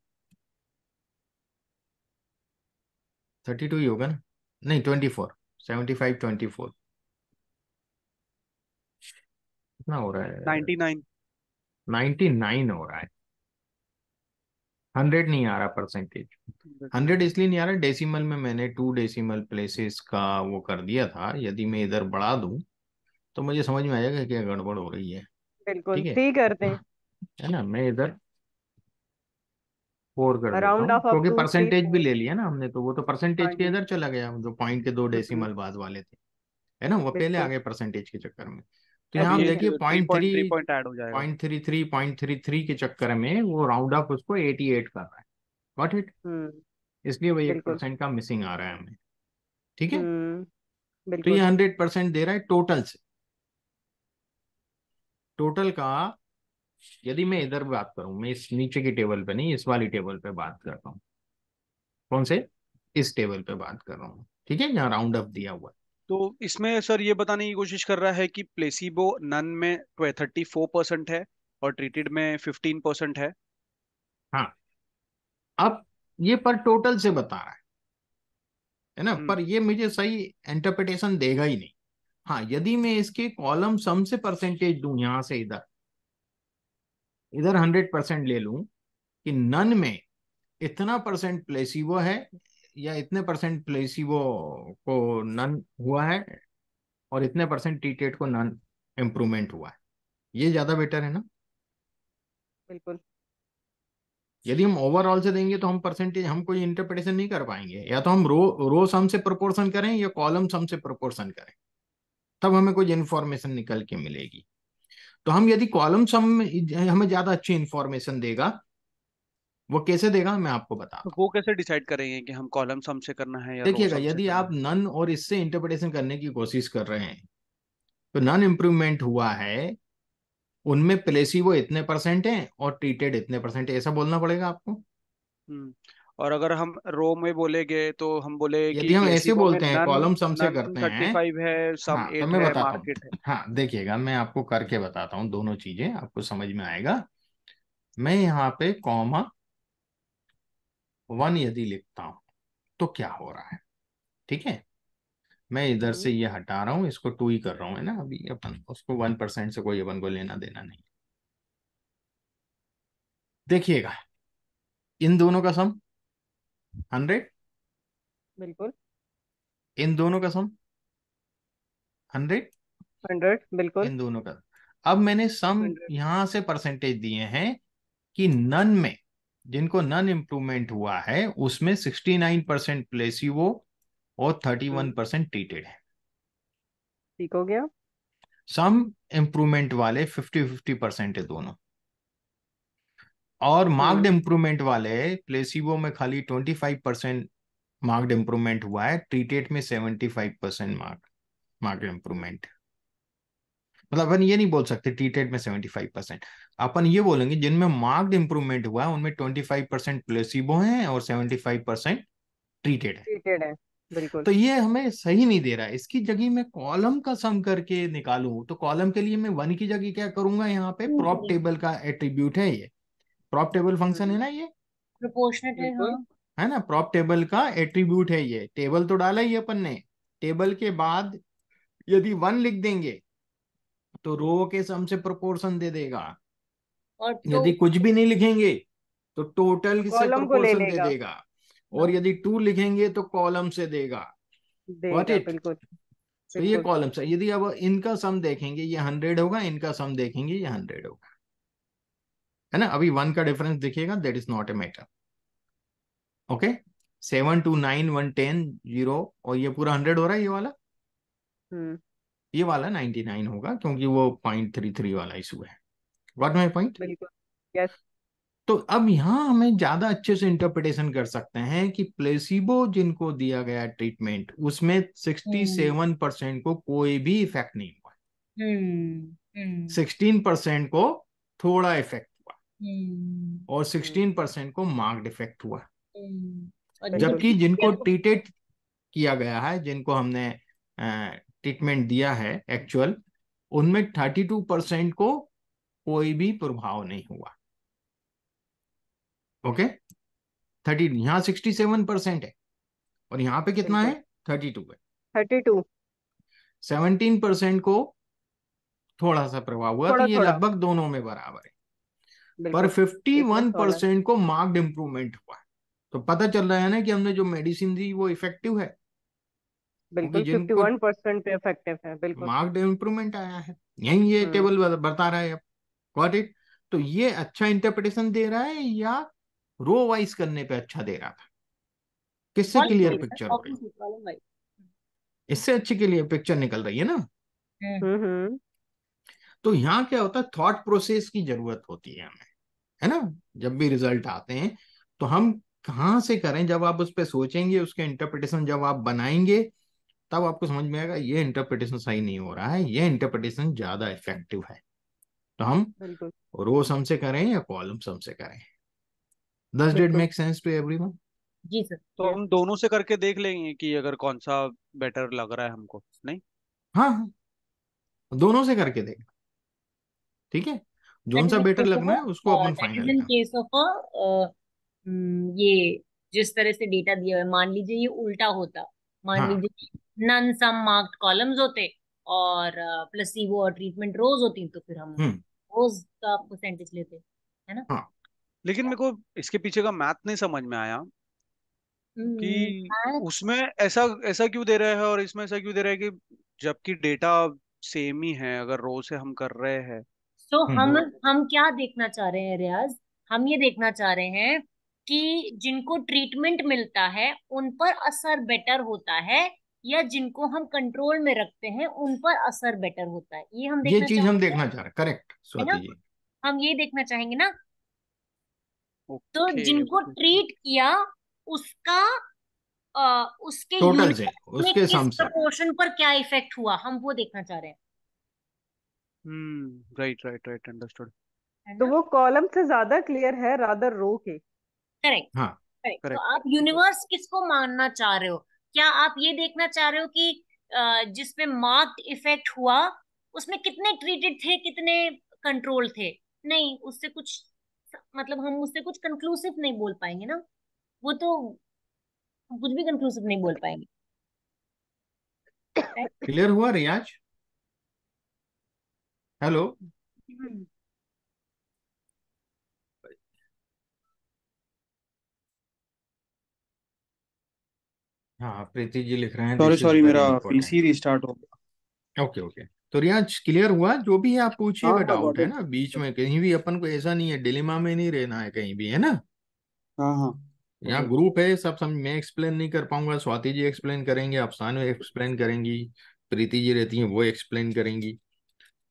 [SPEAKER 1] थर्टी टू ही होगा ना? नहीं twenty four seventy five twenty four कितना हो रहा है?
[SPEAKER 4] Ninety nine.
[SPEAKER 1] नाइन्टी नाइन हो रहा है। हंड्रेड नहीं आ रहा परसेंटेज हंड्रेड। इसलिए नहीं आ रहा डेसिमल में मैंने टू डेसिमल प्लेसेस का वो कर दिया था यदि मैं इधर बढ़ा दूँ तो मुझे समझ में आएगा क्या गड़बड़ हो रही है।
[SPEAKER 3] बिल्कुल
[SPEAKER 1] ठीक है?
[SPEAKER 3] करते हैं।
[SPEAKER 1] है। ना? मैं इधर फोर कर हूँ
[SPEAKER 3] off up
[SPEAKER 1] क्योंकि परसेंटेज भी ले लिया ना हमने तो वो तो परसेंटेज
[SPEAKER 3] हाँ
[SPEAKER 1] के इधर चला गया जो पॉइंट के दो डेसिमल बाद वाले थे। है ना? वो पहले आ गए परसेंटेज के चक्कर में। तो यहाँ देखिए पॉइंट थ्री
[SPEAKER 4] पॉइंट ऐड हो जाएगा।
[SPEAKER 1] Point three three point three three के चक्कर में वो राउंड ऑफ़ उसको एटी एट कर रहा है। गॉट इट
[SPEAKER 3] हम्म
[SPEAKER 1] इसलिए वो एक। परसेंट का मिसिंग आ रहा है हमें। ठीक है?
[SPEAKER 3] हम्म
[SPEAKER 1] तो ये हंड्रेड परसेंट दे रहा है टोटल से। टोटल का यदि मैं इधर बात करूँ मैं इस नीचे की टेबल पे नहीं इस वाली टेबल पे बात कर रहा हूँ। कौन से? इस टेबल पे बात कर रहा हूँ। ठीक है? यहाँ राउंड अप दिया हुआ है।
[SPEAKER 4] तो इसमें सर ये बताने की कोशिश कर रहा है कि प्लेसिबो नन में थर्टी फोर परसेंट है और ट्रीटेड में फिफ्टीन परसेंट है।
[SPEAKER 1] हाँ। अब ये पर टोटल से बता रहा है है ना?
[SPEAKER 4] हम्म।
[SPEAKER 1] पर ये मुझे सही इंटरप्रिटेशन देगा ही नहीं। हाँ यदि मैं इसके कॉलम सम से परसेंटेज दू यहाँ से इधर इधर हंड्रेड परसेंट ले लू कि नन में इतना परसेंट प्लेसिबो है या इतने परसेंट प्लेसिबो को नन हुआ है और इतने परसेंट टीटेट को नन इम्प्रूवमेंट हुआ है। ये ज़्यादा बेटर है ना?
[SPEAKER 3] बिल्कुल।
[SPEAKER 1] यदि हम ओवरऑल से देंगे तो हम परसेंटेज हम कोई इंटरप्रिटेशन नहीं कर पाएँगे। या तो हम रो रो सम से प्रोपोर्शन करें या कॉलम सम से प्रोपोर्शन करें। तब हमें कुछ इन्फॉर्मेशन निकल के मिलेगी। तो हम यदि कॉलम सम हमें ज़्यादा अच्छी इंफॉर्मेशन देगा वो कैसे देगा मैं आपको बता
[SPEAKER 4] तो वो कैसे डिसाइड करेंगे कि हम कॉलम सम से करना है या
[SPEAKER 1] देखिएगा यदि आप नन और इससे इंटरप्रिटेशन करने की कोशिश कर रहे हैं तो नन इम्प्रूवमेंट हुआ है उनमें प्लेसिबो इतने परसेंट है और ट्रीटेड इतने परसेंट ऐसा बोलना पड़ेगा आपको?
[SPEAKER 4] हम्म और अगर हम रो में बोलेंगे तो हम बोले
[SPEAKER 1] यदि हम ऐसे बोलते हैं कॉलम सम से करते हैं
[SPEAKER 4] है सम
[SPEAKER 1] हाँ तो मैं
[SPEAKER 4] है
[SPEAKER 1] बताता
[SPEAKER 4] हूँ।
[SPEAKER 1] हाँ। देखिएगा मैं आपको करके बताता हूँ दोनों चीज़ें आपको समझ में आएगा। मैं यहाँ पे कॉमा वन यदि लिखता हूँ तो क्या हो रहा है? ठीक है? मैं इधर से
[SPEAKER 3] हम्म।
[SPEAKER 1] ये हटा रहा हूँ इसको टू ही कर रहा हूँ है ना? अभी अपन उसको वन परसेंट से कोई अपन को लेना देना नहीं। देखिएगा इन दोनों का सम हंड्रेड
[SPEAKER 3] बिल्कुल।
[SPEAKER 1] इन दोनों का सम हंड्रेड
[SPEAKER 3] हंड्रेड बिल्कुल।
[SPEAKER 1] इन दोनों का। अब मैंने सम यहाँ से परसेंटेज दिए हैं कि नन में जिनको नन इम्प्रूवमेंट हुआ है उसमें 69 परसेंट प्लेसिवो और 31
[SPEAKER 3] हम्म।
[SPEAKER 1] परसेंट ट्रीटेड है।
[SPEAKER 3] ठीक हो गया।
[SPEAKER 1] सम इम्प्रूवमेंट वाले 50 50 परसेंट है दोनों। और मार्क्ड इम्प्रूवमेंट वाले प्लेसिबो में खाली 25 परसेंट मार्क्ड इम्प्रूवमेंट हुआ है ट्रीटेड में 75 परसेंट मार्क मार्क्ड इम्प्रूवमेंट मतलब अपन ये नहीं बोल सकते ट्रीटेड में 75 परसेंट अपन ये बोलेंगे जिनमें मार्क्ड इम्प्रूवमेंट हुआ है उनमें 25 परसेंट प्लेसिबो है और 75 परसेंट ट्रीटेड है।
[SPEAKER 3] ट्रीटेड है बिल्कुल।
[SPEAKER 1] तो ये हमें सही नहीं दे रहा है। इसकी जगह मैं कॉलम का सम करके निकालूं तो कॉलम के लिए मैं वन की जगह क्या करूँगा यहाँ पे? प्रॉप टेबल का एट्रीब्यूट है ये। प्रॉप टेबल फ़ंक्शन है ना ये?
[SPEAKER 2] प्रोपोर्शनेट है हाँ।
[SPEAKER 1] है ना? प्रॉप टेबल का एट्रीब्यूट है ये। टेबल तो डाला ही अपन ने। टेबल के बाद यदि वन लिख देंगे तो रो के सम से प्रोपोर्शन दे देगा।
[SPEAKER 2] और तो
[SPEAKER 1] यदि कुछ भी नहीं लिखेंगे तो टोटल से प्रोपोर्शन दे देगा। और यदि टू लिखेंगे तो कॉलम से देगा।
[SPEAKER 3] बिल्कुल।
[SPEAKER 1] तो ये कॉलम से यदि अब इनका सम देखेंगे ये हंड्रेड होगा इनका सम देखेंगे ये हंड्रेड होगा। है ना? अभी वन का डिफरेंस दिखेगा that is not a matter okay seven two nine one ten zero और ये पूरा हंड्रेड हो रहा है ये वाला?
[SPEAKER 3] हम्म।
[SPEAKER 1] ये वाला नाइनटी नाइन होगा क्योंकि वो पॉइंट थ्री थ्री वाला इशू है। गॉट माई पॉइंट
[SPEAKER 3] यस
[SPEAKER 1] तो अब यहाँ हमें ज़्यादा अच्छे से इंटरप्रिटेशन कर सकते हैं कि प्लेसिबो जिनको दिया गया ट्रीटमेंट उसमें सिक्सटी
[SPEAKER 2] हम्म
[SPEAKER 1] सेवन परसेंट को कोई भी इफ़ेक्ट नहीं हुआ।
[SPEAKER 2] हम्म हम्म।
[SPEAKER 1] सिक्सटीन परसेंट को थोड़ा इफ़ेक्ट हुआ।
[SPEAKER 2] हम्म
[SPEAKER 1] और
[SPEAKER 3] हम्म।
[SPEAKER 1] सिक्सटीन परसेंट को मार्क्ड इफ़ेक्ट हुआ।
[SPEAKER 2] हम्म।
[SPEAKER 1] जबकि
[SPEAKER 2] जिनको
[SPEAKER 1] ट्रीटेड किया गया है जिनको हमने ट्रीटमेंट दिया है एक्चुअल उनमें थर्टी टू परसेंट को कोई भी प्रभाव नहीं हुआ। ओके थर्टी यहाँ सिक्सटी सेवन परसेंट है। और यहाँ पे कितना है? थर्टी टू है।
[SPEAKER 3] थर्टी टू
[SPEAKER 1] सेवनटीन परसेंट को थोड़ा सा प्रभाव हुआ तो ये लगभग दोनों में बराबर है। पर फिफ्टी वन परसेंट को मार्क्ड इम्प्रूवमेंट हुआ। तो पता चल रहा है ना कि हमने जो मेडिसिन दी वो इफ़ेक्टिव है?
[SPEAKER 3] बिल्कुल फिफ्टी वन परसेंट पे इफ़ेक्टिव है बिल्कुल।
[SPEAKER 1] मार्क्ड इम्प्रूवमेंट आया है। यही ये
[SPEAKER 3] हम्म।
[SPEAKER 1] टेबल बता रहा है अब। गॉट इट तो ये अच्छा इंटरप्रिटेशन दे रहा है या रो वाइज करने पे अच्छा दे रहा था? किससे क्लियर पिक्चर हो रही इससे अच्छी क्लियर पिक्चर निकल रही है ना?
[SPEAKER 2] हम्म।
[SPEAKER 3] हम्म हम्म।
[SPEAKER 1] तो यहाँ क्या होता है? थॉट प्रोसेस की ज़रूरत होती है हमें है ना? जब भी रिज़ल्ट आते हैं तो हम कहाँ से करें? जब आप उस पर सोचेंगे उसके इंटरप्रिटेशन जब आप बनाएँगे तब आपको समझ में आएगा ये इंटरप्रिटेशन सही नहीं हो रहा है ये इंटरप्रिटेशन ज़्यादा इफ़ेक्टिव है। तो हम रो सम से करें या कॉलम सम से करें दस
[SPEAKER 3] बिल्कुल।
[SPEAKER 1] मेक सेंस टू एवरीवन
[SPEAKER 2] जी सर।
[SPEAKER 4] तो हम दोनों से करके देख लेंगे कि अगर कौन सा बेटर लग रहा है हमको नहीं?
[SPEAKER 1] हाँ हाँ। दोनों से करके देख। ठीक है? जोन सा बेटर लगना है उसको अपन फाइनल
[SPEAKER 2] इन केस ऑफ़ ये जिस तरह से डेटा दिया हुआ है मान लीजिए ये उल्टा होता। मान
[SPEAKER 1] हाँ।
[SPEAKER 2] लीजिए नन सम मार्क्ड कॉलम्स होते और प्लेसिबो और ट्रीटमेंट रोज होती तो फिर हम
[SPEAKER 1] हम्म।
[SPEAKER 2] रोज का परसेंटेज लेते है ना?
[SPEAKER 4] लेकिन मेरे को इसके पीछे का मैथ नहीं समझ में आया कि
[SPEAKER 2] हम्म,
[SPEAKER 4] उसमें ऐसा ऐसा क्यों दे रहा है और इसमें ऐसा क्यों दे रहा है कि जबकि डेटा सेम ही है अगर रो से हम कर रहे हैं।
[SPEAKER 2] तो
[SPEAKER 1] हम्म।
[SPEAKER 2] हम हम क्या देखना चाह रहे हैं रियाज? हम ये देखना चाह रहे हैं कि जिनको ट्रीटमेंट मिलता है उन पर असर बेटर होता है या जिनको हम कंट्रोल में रखते हैं उन पर असर बेटर होता है। ये हम
[SPEAKER 1] ये चीज़ हम देखना चाह रहे हैं करेक्ट स्वाति जी।
[SPEAKER 2] हम ये देखना चाहेंगे ना? तो जिनको
[SPEAKER 4] ओके।
[SPEAKER 2] ट्रीट किया उसका आ, उसके
[SPEAKER 1] टोटल से उसके
[SPEAKER 2] प्रपोर्शन पर क्या इफ़ेक्ट हुआ हम वो देखना चाह रहे हैं।
[SPEAKER 4] Hmm right right right understood
[SPEAKER 3] तो वो कॉलम से ज़्यादा क्लियर है रादर रो के।
[SPEAKER 2] करेक्ट
[SPEAKER 1] हाँ।
[SPEAKER 2] करेक्ट तो आप यूनिवर्स किसको मानना चाह रहे हो? क्या आप ये देखना चाह रहे हो कि जिसमें मार्क्ड इफ़ेक्ट हुआ उसमें कितने ट्रीटेड थे कितने कंट्रोल थे? नहीं उससे कुछ मतलब हम उससे कुछ कंक्लूसिव नहीं बोल पाएँगे ना। वो तो कुछ भी कंक्लूसिव नहीं बोल पाएँगे।
[SPEAKER 1] क्लियर हुआ रियाज? हेलो? हाँ प्रीति जी लिख रहे हैं
[SPEAKER 5] सॉरी सॉरी मेरा पीसी रिस्टार्ट हो गया।
[SPEAKER 1] ओके ओके तो रियाज क्लियर हुआ? जो भी है आप पूछिएगा
[SPEAKER 5] हाँ,
[SPEAKER 1] डाउट है ना बीच में कहीं भी अपन को ऐसा नहीं है डिलेमा में नहीं रहना है कहीं भी है ना?
[SPEAKER 5] हाँ हाँ।
[SPEAKER 1] यहाँ ग्रुप है सब समझ मैं एक्सप्लेन नहीं कर पाऊँगा स्वाति जी एक्सप्लेन करेंगे अफसान एक्सप्लेन करेंगी प्रीति जी रहती हैं वो एक्सप्लेन करेंगी।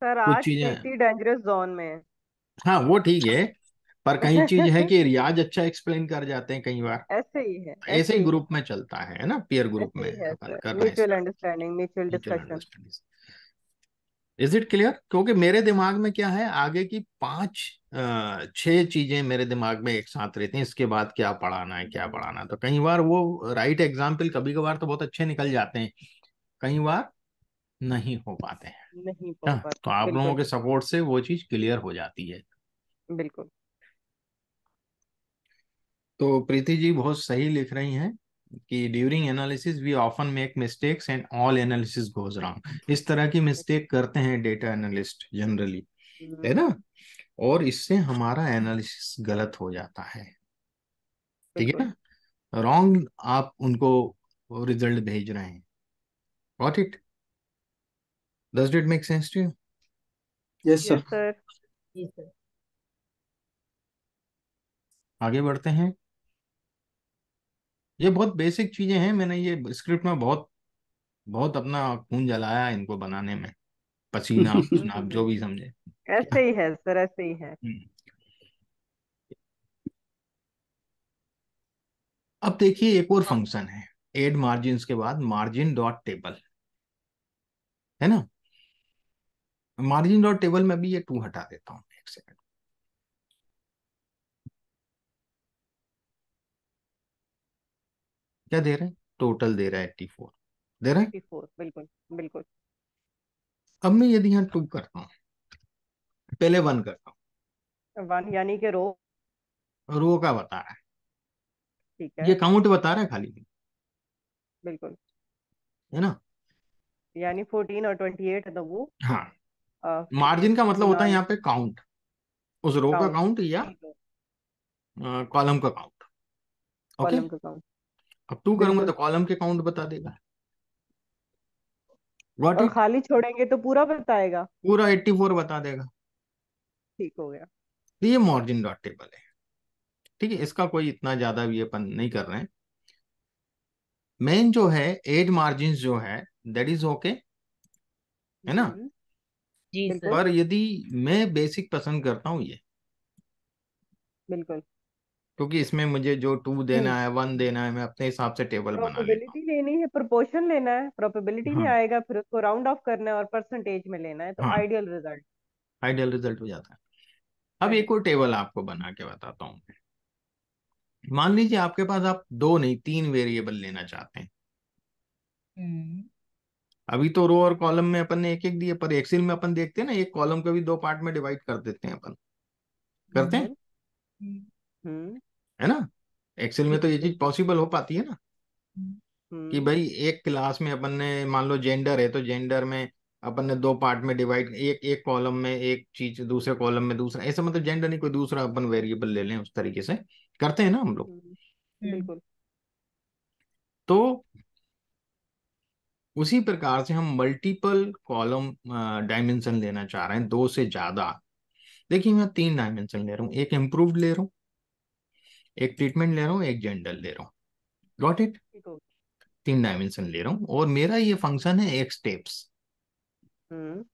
[SPEAKER 3] सर
[SPEAKER 1] कुछ
[SPEAKER 3] आज
[SPEAKER 1] चीज़ें
[SPEAKER 3] प्रीति डेंजरस जोन में हाँ
[SPEAKER 1] वो ठीक है पर कहीं चीज़ है कि रियाज अच्छा एक्सप्लेन कर जाते हैं कई बार।
[SPEAKER 3] ऐसे ही है
[SPEAKER 1] ऐसे ऐसे
[SPEAKER 3] ही
[SPEAKER 1] ग्रुप में चलता है ना? पीयर ग्रुप में
[SPEAKER 3] mutual understanding mutual discussion
[SPEAKER 1] is it clear क्योंकि मेरे दिमाग में क्या है आगे की पाँच छह चीज़ें मेरे दिमाग में एक साथ रहती हैं इसके बाद क्या पढ़ाना है क्या पढ़ाना है। तो कई बार वो राइट एग्ज़ाम्पल कभी कभार तो बहुत अच्छे निकल जाते हैं। कई बार नहीं हो पाते हैं।
[SPEAKER 3] नहीं हाँ, पाता
[SPEAKER 1] तो आप लोगों के सपोर्ट से वो चीज़ क्लियर हो जाती है।
[SPEAKER 3] बिल्कुल।
[SPEAKER 1] तो प्रीति जी बहुत सही लिख रही हैं कि during analysis we often make mistakes and all analysis goes wrong इस तरह की मिस्टेक करते हैं डेटा एनालिस्ट जनरली है ना? और इससे हमारा एनालिसिस गलत हो जाता है। ठीक है ना? रॉन्ग आप उनको रिज़ल्ट भेज रहे हैं। Got it does it make sense to you
[SPEAKER 5] yes sir
[SPEAKER 1] आगे बढ़ते हैं। ये बहुत बेसिक चीज़ें हैं। मैंने ये स्क्रिप्ट में बहुत बहुत अपना खून जलाया इनको बनाने में। पसीना आप जो भी समझे।
[SPEAKER 3] ऐसे ही है सर ऐसे ही है।
[SPEAKER 1] हम्म। अब देखिए एक और फ़ंक्शन है एड मार्जिन के बाद मार्जिन डॉट टेबल है ना? मार्जिन डॉट टेबल में भी ये टू हटा देता हूँ एक सेकंड क्या दे रहे हैं? टोटल दे रहा है एट्टी फोर दे रहा है?
[SPEAKER 3] 54 बिल्कुल बिल्कुल।
[SPEAKER 1] अब मैं यदि यहाँ टू करता हूँ पहले वन करता हूँ।
[SPEAKER 3] वन यानी कि रो
[SPEAKER 1] रो का बता रहा है।
[SPEAKER 3] ठीक है।
[SPEAKER 1] ये काउंट बता रहा है खाली?
[SPEAKER 3] बिल्कुल।
[SPEAKER 1] है ना?
[SPEAKER 3] यानी 14 और 28 तो वो
[SPEAKER 1] हाँ। मार्जिन का मतलब होता है यहाँ पे काउंट उस रो का काउंट या कॉलम का काउंट ओके
[SPEAKER 3] कॉलम का काउंट
[SPEAKER 1] अब टू करूँगा तो कॉलम के काउंट बता देगा। गॉट
[SPEAKER 3] और खाली छोड़ेंगे तो पूरा बताएगा।
[SPEAKER 1] पूरा 84 बता देगा।
[SPEAKER 3] ठीक हो गया।
[SPEAKER 1] तो ये मार्जिन डॉट टेबल है। ठीक है इसका कोई इतना ज़्यादा भी अपन नहीं कर रहे हैं। मेन जो है एज मार्जिन जो है दैट इज़ ओके है ना?
[SPEAKER 3] हम्म,
[SPEAKER 2] जी
[SPEAKER 1] पर यदि मैं बेसिक पसंद करता हूँ ये
[SPEAKER 3] बिल्कुल।
[SPEAKER 1] क्योंकि इसमें मुझे जो टू देना है वन देना है मैं अपने हिसाब से टेबल बना लेता हूँ।
[SPEAKER 3] प्रोबेबिलिटी लेनी है प्रोपोर्शन लेना है प्रोबेबिलिटी में
[SPEAKER 1] हाँ।
[SPEAKER 3] आएगा फिर उसको राउंड ऑफ़ करना है और परसेंटेज में लेना है तो
[SPEAKER 1] हाँ।
[SPEAKER 3] आइडियल रिज़ल्ट
[SPEAKER 1] आइडियल रिज़ल्ट हो जाता है। अब एक और टेबल आपको बना के बताता हूँ मैं। मान लीजिए आपके पास आप दो नहीं तीन वेरिएबल लेना चाहते हैं।
[SPEAKER 2] हम्म।
[SPEAKER 1] अभी तो रो और कॉलम में अपन ने एक एक दिए पर एक्सेल में अपन देखते हैं ना एक कॉलम को भी दो पार्ट में डिवाइड कर देते हैं अपन। करते हैं?
[SPEAKER 2] हम्म।
[SPEAKER 3] हम्म।
[SPEAKER 1] है ना? एक्सेल में तो ये चीज़ पॉसिबल हो पाती है ना? कि
[SPEAKER 3] हम्म
[SPEAKER 1] भाई एक क्लास में अपन ने मान लो जेंडर है तो जेंडर में अपन ने दो पार्ट में डिवाइड एक एक कॉलम में एक चीज़ दूसरे कॉलम में दूसरा ऐसा मतलब जेंडर नहीं कोई दूसरा अपन वेरिएबल ले लें उस तरीके से। करते हैं ना हम लोग?
[SPEAKER 3] हम्म,
[SPEAKER 2] हम्म
[SPEAKER 3] बिल्कुल।
[SPEAKER 1] तो उसी प्रकार से हम मल्टीपल कॉलम डायमेंशन लेना चाह रहे हैं दो से ज़्यादा। देखिए मैं तीन डायमेंशन ले रहा हूँ एक इम्प्रूव्ड ले रहा हूँ एक ट्रीटमेंट ले रहा हूँ एक जेंडर ले रहा हूँ। गॉट इट तीन डायमेंशन ले रहा हूँ और मेरा ये फ़ंक्शन है एक स्टेप्स
[SPEAKER 3] हम्म।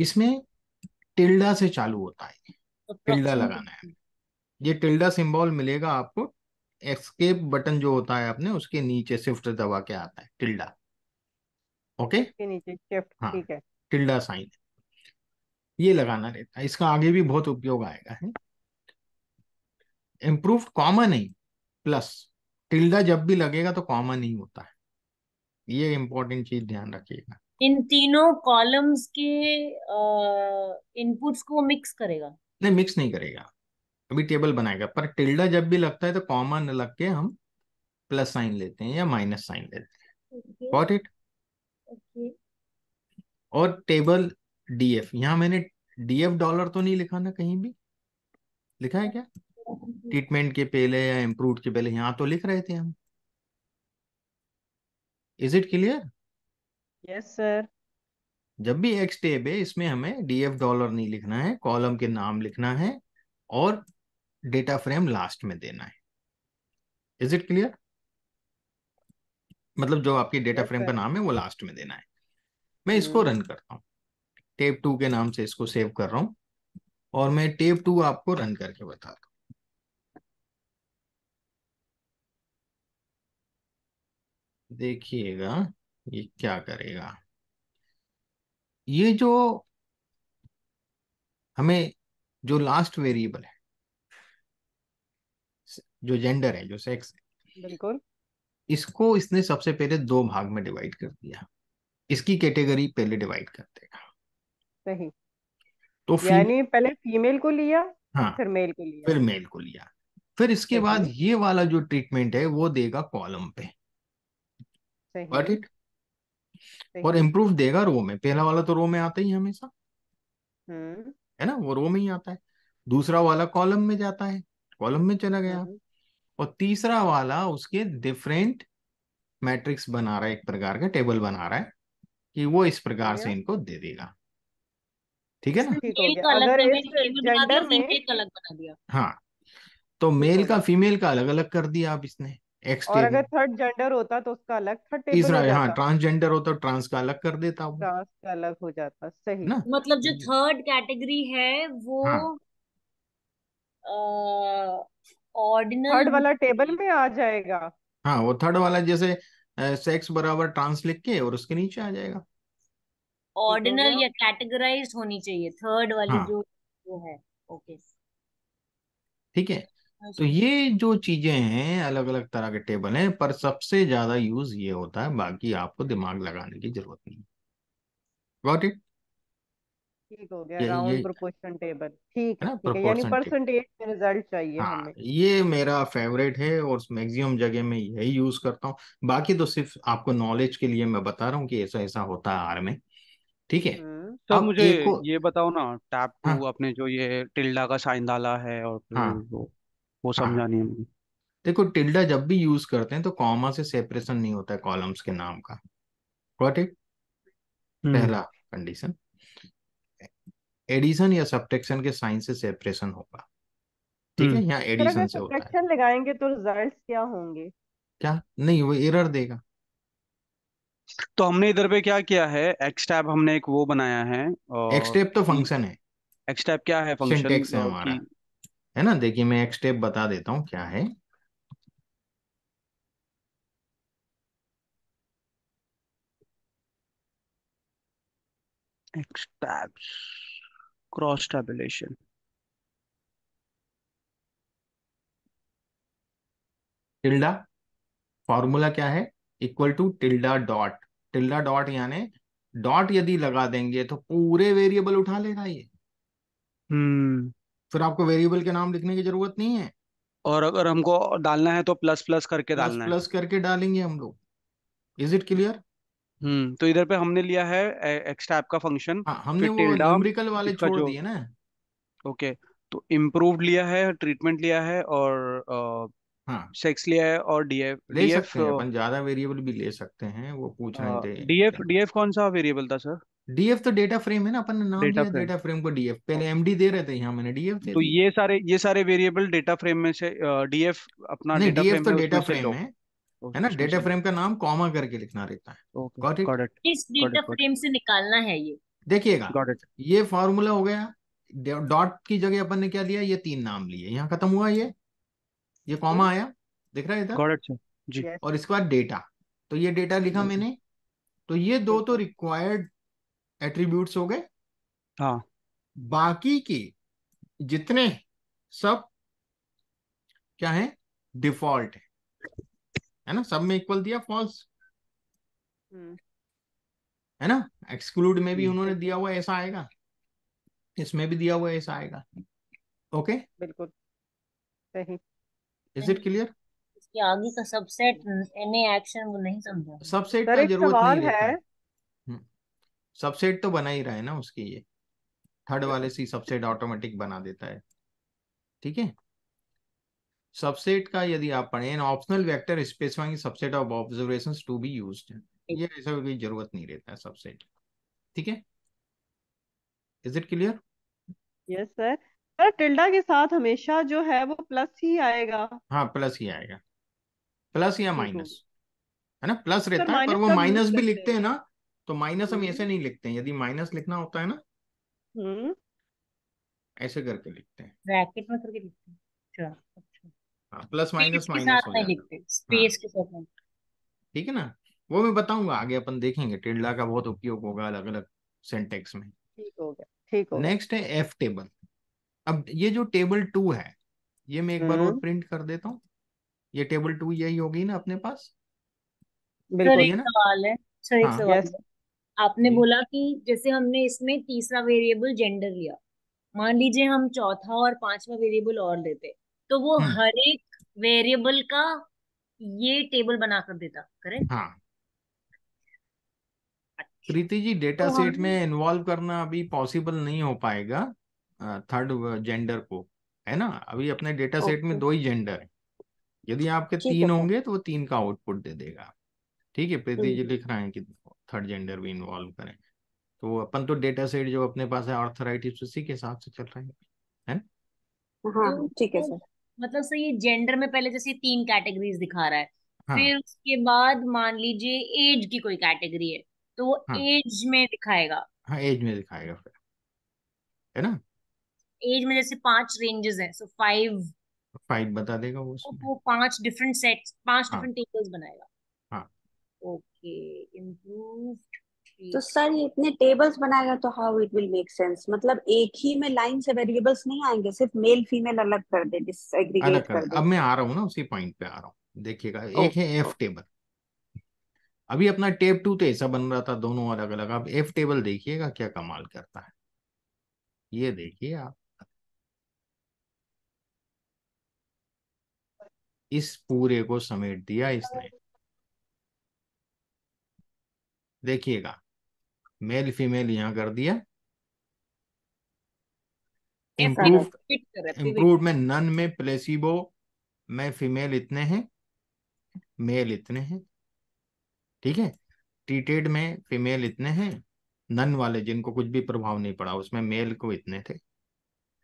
[SPEAKER 1] इसमें टिल्डा से चालू होता है।
[SPEAKER 2] तो
[SPEAKER 1] टिल्डा
[SPEAKER 2] proximity-
[SPEAKER 1] लगाना है। ये टिल्डा सिंबल मिलेगा आपको। एस्केप बटन जो होता है आपने उसके नीचे शिफ्ट दबा के आता है टिल्डा ओके
[SPEAKER 3] नीचे शिफ्ट
[SPEAKER 1] हाँ।
[SPEAKER 3] ठीक है।
[SPEAKER 1] टिल्डा साइन ये लगाना रहता है। इसका आगे भी बहुत उपयोग आएगा है? इम्प्रूव कॉमन नहीं प्लस टिल्डा जब भी लगेगा तो कॉमन ही होता है। ये इम्पोर्टेंट चीज़ ध्यान रखिएगा।
[SPEAKER 2] इन तीनों कॉलम्स के इनपुट्स को मिक्स करेगा?
[SPEAKER 1] नहीं मिक्स नहीं करेगा। अभी टेबल बनाएगा पर टिल्डा जब भी लगता है तो कॉमा न लग के हम प्लस साइन लेते हैं या माइनस साइन लेते हैं। गॉट इट और टेबल डीएफ यहाँ मैंने डीएफ डॉलर तो नहीं लिखा ना कहीं भी। लिखा है क्या? ट्रीटमेंट के पहले या इम्प्रूव के पहले यहाँ तो लिख रहे थे हम। Is it clear
[SPEAKER 3] yes sir
[SPEAKER 1] जब भी एक्स टेब है इसमें हमें डीएफ डॉलर नहीं लिखना है कॉलम के नाम लिखना है और डेटा फ्रेम लास्ट में देना है। इज़ इट क्लियर मतलब जो आपकी डेटा फ्रेम का नाम है वो लास्ट में देना है। मैं इसको
[SPEAKER 3] हम्म।
[SPEAKER 1] रन करता हूँ। टेप टू के नाम से इसको सेव कर रहा हूँ और मैं टेप टू आपको रन करके बताता हूँ। देखिएगा ये क्या करेगा? ये जो हमें जो लास्ट वेरिएबल है जो जेंडर है जो सेक्स है
[SPEAKER 3] बिल्कुल।
[SPEAKER 1] इसको इसने सबसे पहले दो भाग में डिवाइड कर दिया। इसकी कैटेगरी पहले डिवाइड कर देगा।
[SPEAKER 3] सही।
[SPEAKER 1] तो
[SPEAKER 3] यानी पहले फीमेल को लिया
[SPEAKER 1] हाँ।
[SPEAKER 3] फिर मेल को लिया।
[SPEAKER 1] फिर मेल को लिया। फिर इसके बाद ये वाला जो ट्रीटमेंट है वो देगा कॉलम पे। गॉट
[SPEAKER 3] सही
[SPEAKER 1] इट
[SPEAKER 3] सही
[SPEAKER 1] और इम्प्रूव देगा रो में। पहला वाला तो रो में आता ही हमेशा।
[SPEAKER 3] हम्म।
[SPEAKER 1] है ना? वो रो में ही आता है। दूसरा वाला कॉलम में जाता है। कॉलम में चला गया।
[SPEAKER 3] हम्म,
[SPEAKER 1] और तीसरा वाला उसके डिफरेंट मैट्रिक्स बना रहा है। एक प्रकार का टेबल बना रहा है कि वो इस प्रकार से इनको दे देगा। ठीक है ना?
[SPEAKER 3] ठीक हो गया।
[SPEAKER 2] अलग
[SPEAKER 3] अगर इस जेंडर में
[SPEAKER 2] फीमेल का अलग बना दिया।
[SPEAKER 1] हाँ। तो
[SPEAKER 3] ठीक
[SPEAKER 1] मेल
[SPEAKER 3] हो
[SPEAKER 1] का
[SPEAKER 3] गया।
[SPEAKER 1] फीमेल का अलग अलग कर दिया आप इसने।
[SPEAKER 3] और अगर
[SPEAKER 1] टेबल
[SPEAKER 3] थर्ड जेंडर होता तो उसका अलग थर्ड टेबल
[SPEAKER 1] तीसरा
[SPEAKER 3] हो
[SPEAKER 1] हाँ ट्रांसजेंडर होता तो ट्रांस का अलग कर देता वो।
[SPEAKER 3] ट्रांस का अलग हो जाता सही।
[SPEAKER 1] ना?
[SPEAKER 2] मतलब जो थर्ड कैटेगरी है वो
[SPEAKER 1] हाँ।
[SPEAKER 2] ऑर्डिनल
[SPEAKER 3] थर्ड वाला टेबल में आ जाएगा।
[SPEAKER 1] हाँ वो थर्ड वाला जैसे सेक्स बराबर ट्रांस लिख के और उसके नीचे आ जाएगा।
[SPEAKER 2] ऑर्डिनल या कैटेगराइज होनी चाहिए थर्ड वाली
[SPEAKER 1] हाँ।
[SPEAKER 2] जो वो है ओके
[SPEAKER 1] ठीक है। तो ये जो चीज़ें हैं अलग अलग तरह के टेबल हैं पर सबसे ज़्यादा यूज़ ये होता है बाकी आपको दिमाग लगाने की ज़रूरत नहीं गॉट इट?
[SPEAKER 3] ठीक हो गया राउंड प्रोपोर्शन टेबल। ठीक
[SPEAKER 1] है ना,
[SPEAKER 3] ठीक है यानी परसेंटेज में रिज़ल्ट चाहिए
[SPEAKER 1] हाँ
[SPEAKER 3] हमें।
[SPEAKER 1] ये मेरा फेवरेट है और मैक्सिमम जगह में यही यूज़ करता हूँ। बाकी तो सिर्फ़ आपको नॉलेज के लिए मैं बता रहा हूँ कि ऐसा ऐसा होता है आर में। ठीक है?
[SPEAKER 3] हम्म।
[SPEAKER 1] अब
[SPEAKER 4] मुझे ये बताओ ना टैब टू
[SPEAKER 1] हाँ।
[SPEAKER 4] आपने जो ये टिल्डा का साइन डाला है और
[SPEAKER 1] हाँ।
[SPEAKER 4] वो वो
[SPEAKER 1] हाँ।
[SPEAKER 4] समझा नहीं मुझे
[SPEAKER 1] देखो टिल्डा जब भी यूज़ करते हैं तो कॉमा से सेपरेशन नहीं होता है कॉलम्स के नाम का। Got it? पहला कंडीशन। एडिशन या सब्ट्रैक्शन के साइन से सेपरेशन होगा। ठीक है?
[SPEAKER 4] हम्म।
[SPEAKER 1] यहाँ एडिशन से होता है।
[SPEAKER 3] लगाएँगे तो रिज़ल्ट क्या होंगे?
[SPEAKER 1] क्या? नहीं वो एरर देगा।
[SPEAKER 4] तो हमने इधर पे क्या किया है? एक्स टैब हमने एक वो बनाया है और
[SPEAKER 1] एक्स टेप तो फ़ंक्शन है।
[SPEAKER 4] एक्स टैब क्या है? फ़ंक्शन
[SPEAKER 1] सिंटेक्स है हमारा। है ना? देखिए मैं एक स्टेप बता देता हूँ क्या है।
[SPEAKER 4] क्रॉस टेबुलेशन
[SPEAKER 1] टिल्डा फॉर्मूला क्या है? Equal to tilde dot tilde dot यानी डॉट यदि लगा देंगे तो पूरे वेरिएबल उठा लेगा ये।
[SPEAKER 4] हम्म।
[SPEAKER 1] फिर आपको वेरिएबल के नाम लिखने की ज़रूरत नहीं है।
[SPEAKER 4] और अगर हमको डालना है तो प्लस प्लस करके
[SPEAKER 1] प्लस
[SPEAKER 4] डालना है।
[SPEAKER 1] प्लस करके डालेंगे हम लोग। इज़ इट क्लियर
[SPEAKER 4] हम्म तो इधर पे हमने लिया है एक्स का फ़ंक्शन
[SPEAKER 1] हाँ हमने वो न्यूमेरिकल वाले छोड़ दिए ना।
[SPEAKER 4] ओके तो इम्प्रूव्ड लिया है ट्रीटमेंट लिया है और
[SPEAKER 1] हाँ।
[SPEAKER 4] सेक्स लिया है और डीएफ
[SPEAKER 1] ले
[SPEAKER 4] डीएफ
[SPEAKER 1] सकते हैं अपन ज़्यादा वेरिएबल भी ले सकते हैं वो पूछ रहे थे
[SPEAKER 4] डीएफ डीएफ कौन सा वेरिएबल था सर
[SPEAKER 1] डीएफ तो डेटा फ्रेम है ना अपन ने नाम
[SPEAKER 4] डेटा
[SPEAKER 1] दिया
[SPEAKER 4] फ्रेम
[SPEAKER 1] डेटा फ्रेम को डीएफ पहले एमडी दे रहे थे यहाँ मैंने डीएफ दे
[SPEAKER 4] तो ये सारे ये सारे वेरिएबल डेटा फ्रेम में से डीएफ अपना
[SPEAKER 1] नहीं
[SPEAKER 4] डेटा
[SPEAKER 1] डीएफ
[SPEAKER 4] फ्रेम
[SPEAKER 1] तो डेटा फ्रेम है है ना? डेटा फ्रेम का नाम कॉमा करके लिखना रहता है। गॉट इट
[SPEAKER 2] इस डेटा फ्रेम से निकालना है ये।
[SPEAKER 1] देखिएगा
[SPEAKER 4] गॉट इट
[SPEAKER 1] ये फॉर्मूला हो गया डॉट की जगह अपन ने क्या लिया ये तीन नाम लिए। यहाँ खत्म हुआ ये ये कॉमा आया दिख रहा है इधर?
[SPEAKER 4] गॉट इट सर जी।
[SPEAKER 1] और इसके बाद डेटा तो ये डेटा लिखा मैंने तो ये दो तो रिक्वायर्ड एट्रीब्यूट्स हो गए।
[SPEAKER 4] हाँ।
[SPEAKER 1] बाकी की जितने सब क्या है? डिफ़ॉल्ट है। है ना? सब में इक्वल दिया फॉल्स
[SPEAKER 3] हम्म,
[SPEAKER 1] है ना? एक्सक्लूड में भी। उन्होंने दिया हुआ ऐसा आएगा। इसमें भी दिया हुआ ऐसा आएगा। ओके
[SPEAKER 3] बिल्कुल। सही।
[SPEAKER 1] इज़ इट क्लियर
[SPEAKER 2] इसके आगे का सबसेट एनी एक्शन वो नहीं समझा।
[SPEAKER 1] सबसेट का ज़रूरत नहीं
[SPEAKER 3] है।
[SPEAKER 1] सबसेट तो बना ही रहा है ना उसकी ये। थर्ड वाले से सबसेट ऑटोमेटिक बना देता है। ठीक है? सबसेट का यदि आप पढ़ें an optional vector specifying subset of observations to be used ये ऐसा कोई ज़रूरत नहीं रहता है सबसेट ठीक है? Is it clear
[SPEAKER 3] yes sir sir tilde के साथ हमेशा जो है वो प्लस ही आएगा।
[SPEAKER 1] हाँ प्लस ही आएगा। प्लस या माइनस है ना? प्लस रहता है पर वो माइनस भी लिखते हैं। ना। तो माइनस हम
[SPEAKER 3] हम्म।
[SPEAKER 1] ऐसे नहीं लिखते हैं यदि माइनस लिखना होता है ना।
[SPEAKER 3] हम्म।
[SPEAKER 1] ऐसे करके लिखते हैं।
[SPEAKER 2] ब्रैकेट में करके लिखते हैं। अच्छा अच्छा।
[SPEAKER 1] हाँ प्लस माइनस माइनस हो जाता
[SPEAKER 2] स्पेस के साथ
[SPEAKER 1] ठीक है ना? वो मैं बताऊँगा आगे अपन देखेंगे। टिल्डा का बहुत उपयोग होगा अलग अलग सेंटेक्स में।
[SPEAKER 3] ठीक हो गया ठीक हो
[SPEAKER 1] नेक्स्ट है एफ़ टेबल अब ये जो टेबल टू है ये मैं एक बार और
[SPEAKER 3] हम्म।
[SPEAKER 1] प्रिंट कर देता हूँ। ये टेबल टू यही होगी ना अपने पास?
[SPEAKER 3] बिल्कुल
[SPEAKER 1] है ना?
[SPEAKER 2] सवाल है एक
[SPEAKER 1] हाँ।
[SPEAKER 2] सवाल है। आपने बोला कि जैसे हमने इसमें तीसरा वेरिएबल जेंडर लिया। मान लीजिए हम चौथा और पांचवा वेरिएबल और लेते तो वो
[SPEAKER 1] हम्म।
[SPEAKER 2] हर एक वेरिएबल का ये टेबल बना कर देता करेक्ट
[SPEAKER 1] हाँ।
[SPEAKER 2] अच्छा।
[SPEAKER 1] प्रीति जी डेटा
[SPEAKER 2] तो
[SPEAKER 1] सेट में इन्वॉल्व करना अभी पॉसिबल नहीं हो पाएगा थर्ड जेंडर को है ना? अभी अपने डेटा सेट में दो ही जेंडर है। यदि आपके तीन होंगे तो वो तीन का आउटपुट दे देगा। ठीक है प्रीति जी
[SPEAKER 2] हम्म
[SPEAKER 1] लिख रहे हैं कि थर्ड जेंडर भी इन्वॉल्व करें। तो अपन तो डेटा सेट जो अपने पास है ऑर्थराइटिस उसी के हिसाब से चल रहे हैं है ना?
[SPEAKER 6] हाँ
[SPEAKER 2] तो,
[SPEAKER 6] हाँ ठीक है
[SPEAKER 2] तो
[SPEAKER 6] सर।
[SPEAKER 2] मतलब सर ये जेंडर में पहले जैसे तीन कैटेगरीज दिखा रहा है
[SPEAKER 1] हाँ।
[SPEAKER 2] फिर उसके बाद मान लीजिए एज की कोई कैटेगरी है तो वो
[SPEAKER 1] हाँ।
[SPEAKER 2] एज में दिखाएगा।
[SPEAKER 1] हाँ एज में दिखाएगा फिर है ना?
[SPEAKER 2] एज में जैसे पाँच रेंजेस हैं सो फाइव
[SPEAKER 1] फाइव बता देगा वो
[SPEAKER 2] तो वो पाँच डिफरेंट सेट्स पाँच
[SPEAKER 1] हाँ।
[SPEAKER 2] डिफरेंट टेबल्स बनाएगा।
[SPEAKER 1] हाँ।
[SPEAKER 2] ओके इम्प्रूव्ड
[SPEAKER 6] तो सर ये इतने टेबल्स बनाएगा तो how it will make sense मतलब एक ही में लाइन से वेरिएबल्स नहीं आएँगे सिर्फ़ मेल फीमेल अलग कर दे
[SPEAKER 1] अलग
[SPEAKER 6] डिसएग्रीगेट
[SPEAKER 1] कर दे। अब मैं आ रहा हूँ ना उसी पॉइंट पे आ रहा हूँ। देखिएगा एक है एफ़ टेबल अभी अपना टेप टू तो ऐसा बन रहा था दोनों अलग अलग अब एफ़ टेबल देखिएगा क्या कमाल करता है। ये देखिए आप। इस पूरे को समेट दिया इसने। देखिएगा मेल फीमेल यहाँ कर दिया। इम्प्रूव इम्प्रूव में नन में प्लेसिबो में फीमेल इतने हैं मेल इतने हैं ठीक है? ट्रीटेड में फीमेल इतने हैं नन वाले जिनको कुछ भी प्रभाव नहीं पड़ा उसमें मेल को इतने थे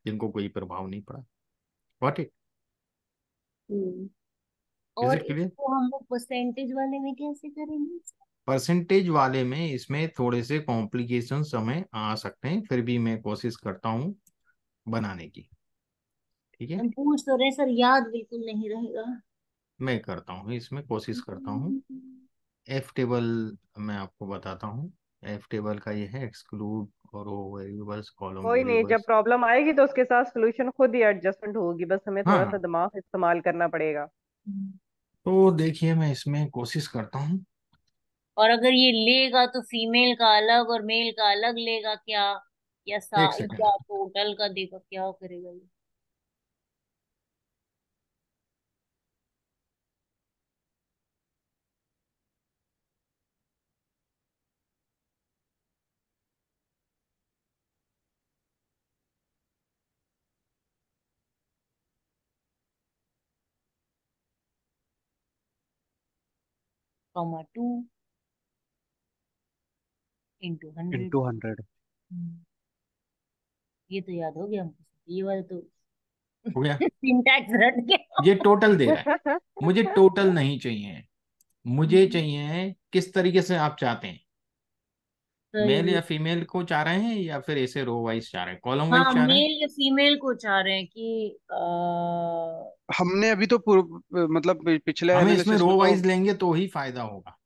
[SPEAKER 1] जिनको कोई प्रभाव नहीं पड़ा। वॉट इट
[SPEAKER 6] हम्म।
[SPEAKER 2] और इसको हम लोग परसेंटेज वाले में कैसे करेंगे?
[SPEAKER 1] परसेंटेज वाले में इसमें थोड़े से कॉम्प्लिकेशन हमें आ सकते हैं फिर भी मैं कोशिश करता हूँ बनाने की। ठीक है?
[SPEAKER 2] पूछ तो रहे सर याद बिल्कुल नहीं रहेगा।
[SPEAKER 1] मैं करता हूँ इसमें कोशिश करता हूँ। एफ़ टेबल मैं आपको बताता हूँ। एफ़ टेबल का ये है एक्सक्लूड रो वेरिएबल्स कॉलम
[SPEAKER 3] कोई नहीं जब प्रॉब्लम आएगी तो उसके साथ सोल्यूशन खुद ही एडजस्टमेंट होगी बस हमें थोड़ा सा
[SPEAKER 1] हाँ
[SPEAKER 3] दिमाग इस्तेमाल करना पड़ेगा।
[SPEAKER 1] तो देखिए मैं इसमें कोशिश करता हूँ।
[SPEAKER 2] और अगर ये लेगा तो फीमेल का अलग और मेल का अलग लेगा क्या? या सा
[SPEAKER 1] एक सेकंड
[SPEAKER 2] या टोटल का देगा क्या करेगा ये। Comma two into hundred
[SPEAKER 4] into hundred
[SPEAKER 2] ये तो याद हो गया हमको ये वाला तो
[SPEAKER 1] हो गया?
[SPEAKER 2] सिंटैक्स रट गया।
[SPEAKER 1] ये टोटल दे रहा है। मुझे टोटल नहीं चाहिए। मुझे चाहिए किस तरीके से आप चाहते हैं?
[SPEAKER 2] तो
[SPEAKER 1] मेल
[SPEAKER 2] या
[SPEAKER 1] फीमेल को चाह रहे हैं या फिर ऐसे रो वाइज चाह रहे हैं? कॉलम
[SPEAKER 2] हाँ
[SPEAKER 1] वाइज चाह रहे हैं?
[SPEAKER 2] मेल या फीमेल को चाह रहे हैं कि आ,
[SPEAKER 4] हमने अभी तो मतलब पिछले
[SPEAKER 1] हमें इसमें रो
[SPEAKER 4] तो
[SPEAKER 1] वाइज लेंगे तो ही फ़ायदा होगा।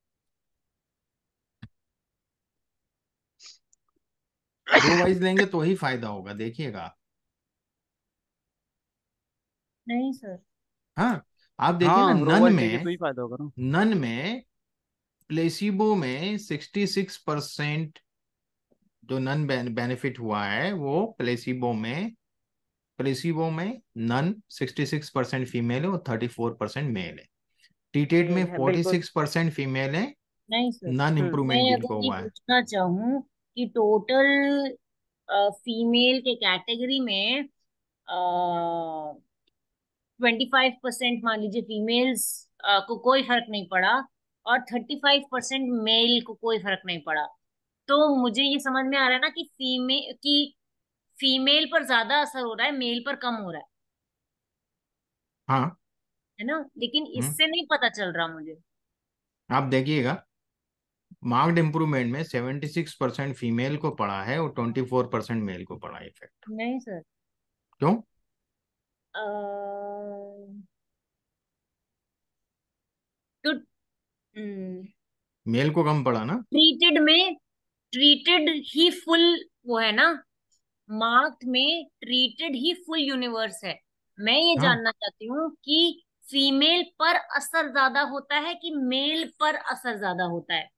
[SPEAKER 1] रो वाइज लेंगे तो ही फ़ायदा होगा देखिएगा।
[SPEAKER 2] नहीं सर।
[SPEAKER 1] हाँ आप देखिए
[SPEAKER 4] हाँ रो
[SPEAKER 1] नन में
[SPEAKER 4] तो ही फ़ायदा होगा ना।
[SPEAKER 1] नन में प्लेसिबो में 66 परसेंट जो नन बेनिफिट हुआ है वो प्लेसिबो में प्लेसिबो में नन 66 परसेंट फीमेल है और 34 परसेंट मेल है। टीटेड में
[SPEAKER 3] बिल्कुल।
[SPEAKER 1] 46 परसेंट फीमेल है
[SPEAKER 2] नहीं सर।
[SPEAKER 1] नन इम्प्रूवमेंट
[SPEAKER 2] मैं
[SPEAKER 1] जिनको हुआ है।
[SPEAKER 2] पूछना चाहूँ कि टोटल फीमेल के कैटेगरी में ट्वेंटी फाइव परसेंट मान लीजिए फीमेल्स को कोई फ़र्क नहीं पड़ा और थर्टी फाइव परसेंट मेल को कोई फ़र्क नहीं पड़ा। तो मुझे ये समझ में आ रहा है ना कि फीमेल की फीमेल पर ज़्यादा असर हो रहा है मेल पर कम हो रहा है।
[SPEAKER 1] हाँ।
[SPEAKER 2] है ना? लेकिन
[SPEAKER 1] हम्म।
[SPEAKER 2] इससे नहीं पता चल रहा मुझे।
[SPEAKER 1] आप देखिएगा। मार्क्ड इम्प्रूवमेंट में 76 परसेंट फीमेल को पड़ा है और 24 परसेंट मेल को पड़ा इफ़ेक्ट
[SPEAKER 2] नहीं सर
[SPEAKER 1] क्यों?
[SPEAKER 2] तो
[SPEAKER 1] मेल को कम पड़ा ना?
[SPEAKER 2] ट्रीटेड में ट्रीटेड ही फुल वो है ना? मार्क्ड में ट्रीटेड ही फुल यूनिवर्स है। मैं ये
[SPEAKER 1] हाँ।
[SPEAKER 2] जानना चाहती हूँ कि फीमेल पर असर ज़्यादा होता है कि मेल पर असर ज़्यादा होता है?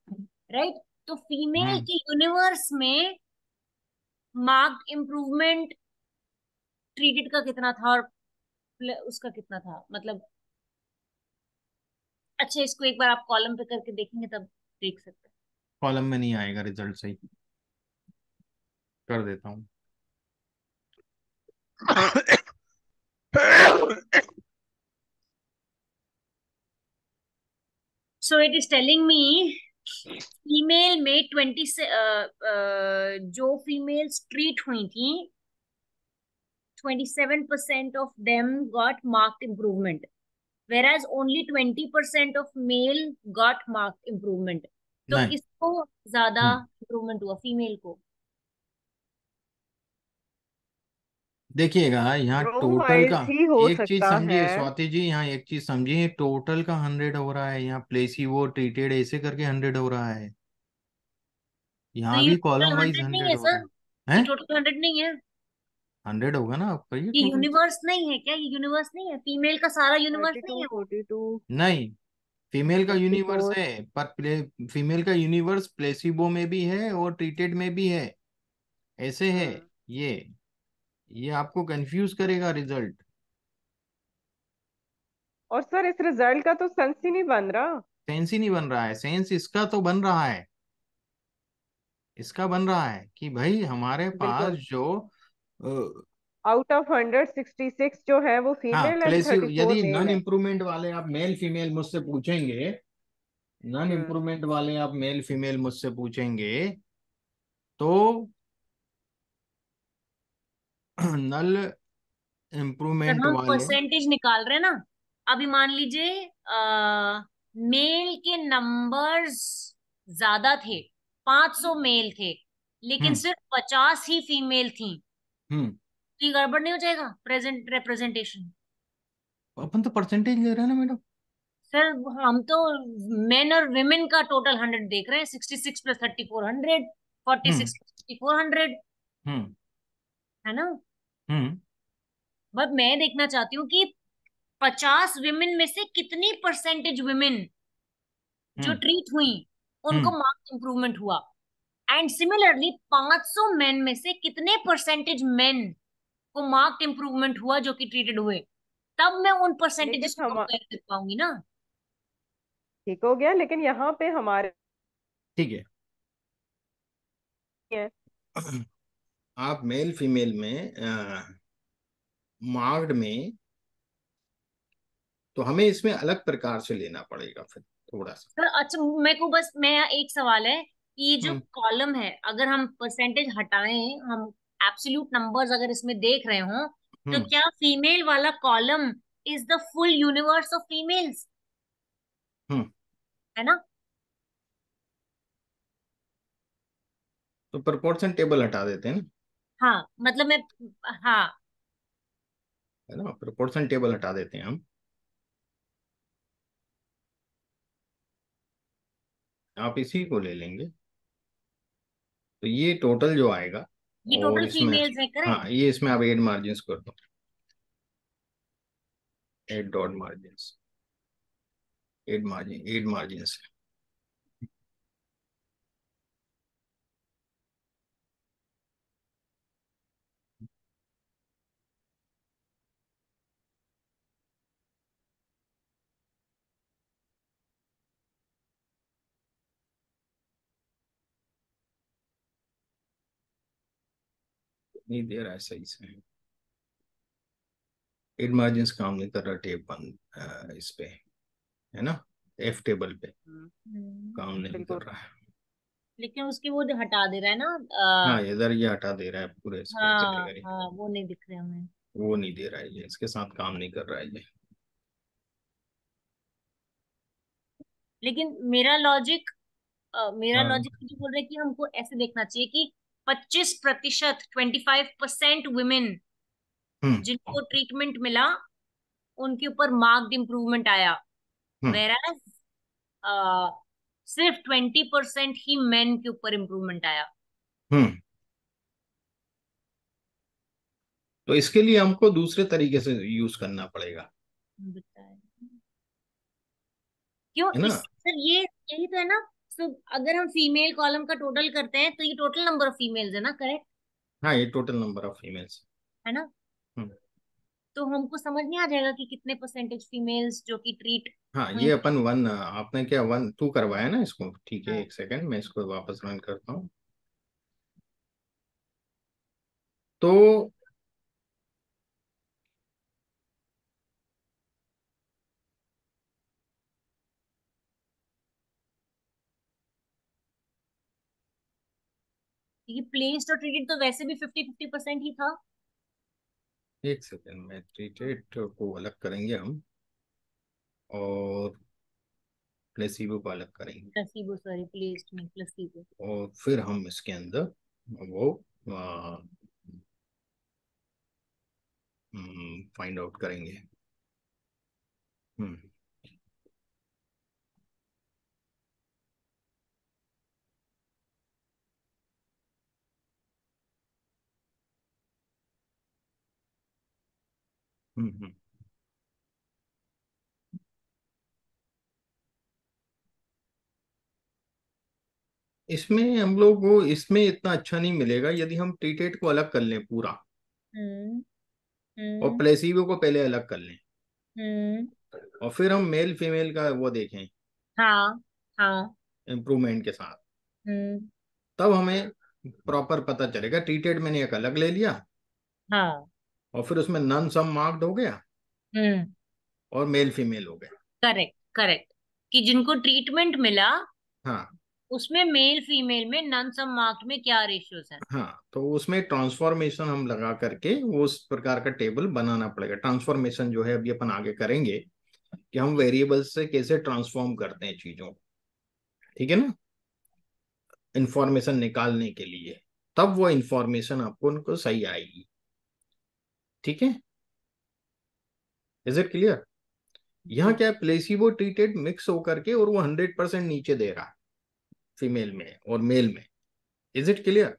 [SPEAKER 2] राइट तो फीमेल
[SPEAKER 1] हम्म
[SPEAKER 2] के यूनिवर्स में मार्क्ड इम्प्रूवमेंट ट्रीटेड का कितना था और उसका कितना था? मतलब अच्छा इसको एक बार आप कॉलम पे करके देखेंगे तब देख सकते हैं।
[SPEAKER 1] कॉलम में नहीं आएगा रिज़ल्ट सही। कर देता हूँ।
[SPEAKER 2] So it is telling me female में ट्वेंटी से आ, आ, जो फीमेल्स ट्रीट हुई थी twenty seven percent of them got marked improvement whereas only 20% of male got marked improvement. तो
[SPEAKER 1] नहीं
[SPEAKER 2] किसको ज़्यादा इम्प्रूवमेंट हुआ फीमेल को।
[SPEAKER 1] देखिएगा यहाँ टोटल का
[SPEAKER 3] ही हो
[SPEAKER 1] एक चीज़
[SPEAKER 3] सकता
[SPEAKER 1] समझिए
[SPEAKER 3] है।
[SPEAKER 1] स्वाति जी यहाँ एक चीज़ समझिए टोटल का हंड्रेड हो रहा है यहाँ प्लेसिबो ट्रीटेड ऐसे करके हंड्रेड हो रहा है।
[SPEAKER 2] तो
[SPEAKER 1] यहाँ भी कॉलम वाइज
[SPEAKER 2] हंड्रेड है
[SPEAKER 1] हो रहा है। हैं?
[SPEAKER 2] टोटल हंड्रेड नहीं है।
[SPEAKER 1] हंड्रेड होगा ना आपका कहिए
[SPEAKER 2] ये
[SPEAKER 1] टोटल
[SPEAKER 2] यूनिवर्स नहीं है क्या? ये यूनिवर्स नहीं है? फीमेल का सारा यूनिवर्स
[SPEAKER 3] थर्टी
[SPEAKER 2] नहीं
[SPEAKER 3] टू
[SPEAKER 2] है? वो
[SPEAKER 3] फोर्टी टू
[SPEAKER 1] नहीं फीमेल का यूनिवर्स
[SPEAKER 3] फोर
[SPEAKER 1] है पर प्ले, फीमेल का यूनिवर्स प्लेसिबो में भी है और ट्रीटेड में भी है। ऐसे है
[SPEAKER 3] हम्म
[SPEAKER 1] ये। ये आपको कंफ्यूज करेगा रिज़ल्ट
[SPEAKER 3] और सर इस रिज़ल्ट का तो सेंस ही नहीं बन रहा।
[SPEAKER 1] सेंस ही नहीं बन रहा है। सेंस इसका तो बन रहा है। इसका बन रहा है कि भाई हमारे पास जो
[SPEAKER 3] out of hundred sixty six जो है वो फीमेल है
[SPEAKER 1] यदि नॉन इम्प्रूवमेंट वाले आप मेल फीमेल मुझसे पूछेंगे नॉन इम्प्रूवमेंट वाले आप मेल फीमेल मुझसे पूछेंगे तो नल इम्प्रूवमेंट
[SPEAKER 2] हम परसेंटेज निकाल रहे हैं ना अभी मान लीजिए मेल के नंबर्स ज़्यादा थे 500 मेल थे लेकिन
[SPEAKER 1] हम्म।
[SPEAKER 2] सिर्फ़ 50 ही फीमेल थी।
[SPEAKER 1] हम्म।
[SPEAKER 2] तो ये गड़बड़ नहीं हो जाएगा प्रेजेंट रिप्रेजेंटेशन
[SPEAKER 1] अपन तो परसेंटेज ले रहे हैं ना मैडम।
[SPEAKER 2] सर हम तो मेन और विमेन का टोटल हंड्रेड देख रहे हैं sixty six plus thirty four hundred forty six four hundred है ना? बट मैं देखना चाहती हूँ कि पचास विमेन में से कितनी परसेंटेज विमेन जो
[SPEAKER 1] हम्म।
[SPEAKER 2] ट्रीट हुई उनको
[SPEAKER 1] हम्म।
[SPEAKER 2] मार्क्स इंप्रूवमेंट हुआ। एंड सिमिलरली 500 मेन में से कितने परसेंटेज मेन को मार्क्ड इंप्रूवमेंट हुआ जो कि ट्रीटेड हुए? तब मैं उन परसेंटेजेस को कंपेयर कर पाऊँगी ना।
[SPEAKER 3] ठीक हो गया लेकिन यहाँ पे हमारे
[SPEAKER 1] ठीक है।
[SPEAKER 3] है।
[SPEAKER 1] आप मेल फीमेल में मार्क्ड में तो हमें इसमें अलग प्रकार से लेना पड़ेगा फिर थोड़ा सा।
[SPEAKER 2] सर अच्छा मेरे को बस मैं एक सवाल है कि ये जो
[SPEAKER 1] हम्म।
[SPEAKER 2] कॉलम है अगर हम परसेंटेज हटाएँ हम एब्सोल्यूट नंबर्स अगर इसमें देख रहे हो तो
[SPEAKER 1] हम्म।
[SPEAKER 2] क्या फीमेल वाला column is the full universe of females
[SPEAKER 1] हम्म।
[SPEAKER 2] है ना?
[SPEAKER 1] तो प्रपोर्शन टेबल हटा देते हैं ना।
[SPEAKER 2] हाँ मतलब मैं हाँ।
[SPEAKER 1] है ना प्रपोर्शन टेबल हटा देते हैं हम। आप इसी को ले लेंगे। तो ये टोटल जो आएगा
[SPEAKER 2] ये टोटल फीमेल्स है करेक्ट
[SPEAKER 1] हाँ ये इसमें आप एड मार्जिन कर दो। Add dot margin add margin add margin नहीं दे रहा है सही से। एड मार्जिन काम नहीं कर रहा टेप बंद इस पे है ना? एफ़ टेबल पे। काम नहीं कर रहा है।
[SPEAKER 2] लेकिन उसके वो हटा दे रहा है ना
[SPEAKER 1] हाँ इधर ये हटा दे रहा है पूरे
[SPEAKER 2] हाँ हाँ वो नहीं दिख रहे हमें।
[SPEAKER 1] वो नहीं दे रहा है ये इसके साथ काम नहीं कर रहा है ये।
[SPEAKER 2] लेकिन मेरा लॉजिक मेरा
[SPEAKER 1] हाँ।
[SPEAKER 2] लॉजिक बोल रहा है कि हमको ऐसे देखना चाहिए कि 25 प्रतिशत ट्वेंटी फाइव परसेंट वुमेन
[SPEAKER 1] हम्म।
[SPEAKER 2] जिनको ट्रीटमेंट मिला उनके ऊपर मार्क्ड इम्प्रूवमेंट आया।
[SPEAKER 1] हम्म।
[SPEAKER 2] वेराज सिर्फ़ ट्वेंटी परसेंट ही मेन के ऊपर इम्प्रूवमेंट आया।
[SPEAKER 1] हम्म। तो इसके लिए हमको दूसरे तरीके से यूज़ करना पड़ेगा।
[SPEAKER 2] क्यों? सर ये यही तो है ना सो अगर हम फीमेल कॉलम का टोटल करते हैं तो ये टोटल नंबर ऑफ़ फीमेल्स है ना करेक्ट
[SPEAKER 1] हाँ ये टोटल नंबर ऑफ़ फीमेल्स
[SPEAKER 2] है। ना?
[SPEAKER 1] हम्म।
[SPEAKER 2] तो हमको समझ नहीं आ जाएगा कि कितने परसेंटेज फीमेल्स जो कि ट्रीट
[SPEAKER 1] हाँ ये अपन वन आपने क्या वन टू करवाया ना इसको? ठीक है
[SPEAKER 2] हाँ।
[SPEAKER 1] एक सेकंड मैं इसको वापस रन करता हूँ। तो
[SPEAKER 2] ये प्लेस्ड और ट्रीटेड तो वैसे भी फिफ्टी फिफ्टी परसेंट ही था।
[SPEAKER 1] एक सेकंड में ट्रीटेड को अलग करेंगे हम और प्लेसिबो को अलग करेंगे।
[SPEAKER 2] प्लेसिबो सॉरी प्लेस्ड में प्लेसिबो
[SPEAKER 1] और फिर हम इसके अंदर वो फाइंड आउट करेंगे। हम्म। हम्म इसमें हम लोग को इसमें इतना अच्छा नहीं मिलेगा यदि हम ट्रीटेड को अलग कर लें पूरा।
[SPEAKER 2] हम्म
[SPEAKER 1] और
[SPEAKER 2] हम्म
[SPEAKER 1] प्लेसिबो को पहले अलग कर लें।
[SPEAKER 2] हम्म।
[SPEAKER 1] और फिर हम मेल फीमेल का वो देखें।
[SPEAKER 2] हाँ हाँ।
[SPEAKER 1] इम्प्रूवमेंट के साथ।
[SPEAKER 2] हम्म।
[SPEAKER 1] तब हमें प्रॉपर पता चलेगा। ट्रीटेड मैंने एक अलग ले लिया।
[SPEAKER 2] हाँ।
[SPEAKER 1] और फिर उसमें नन सम मार्क्ड हो गया
[SPEAKER 2] हम्म।
[SPEAKER 1] और मेल फीमेल हो गया।
[SPEAKER 2] Correct correct. कि जिनको ट्रीटमेंट मिला
[SPEAKER 1] हाँ।
[SPEAKER 2] उसमें मेल फीमेल में नन सम मार्क्ड में क्या रेशियोज हैं?
[SPEAKER 1] हाँ तो उसमें ट्रांसफॉर्मेशन हम लगा करके वो उस प्रकार का टेबल बनाना पड़ेगा। ट्रांसफॉर्मेशन जो है अभी अपन आगे करेंगे कि हम वेरिएबल्स से कैसे ट्रांसफॉर्म करते हैं चीज़ों को। ठीक है ना? इंफॉर्मेशन निकालने के लिए। तब वो इंफॉर्मेशन आपको उनको सही आएगी। ठीक है? इज़ इट क्लियर यहाँ क्या प्लेसिबो ट्रीटेड मिक्स होकर के और वो हंड्रेड परसेंट नीचे दे रहा है फीमेल में और मेल में। Is it clear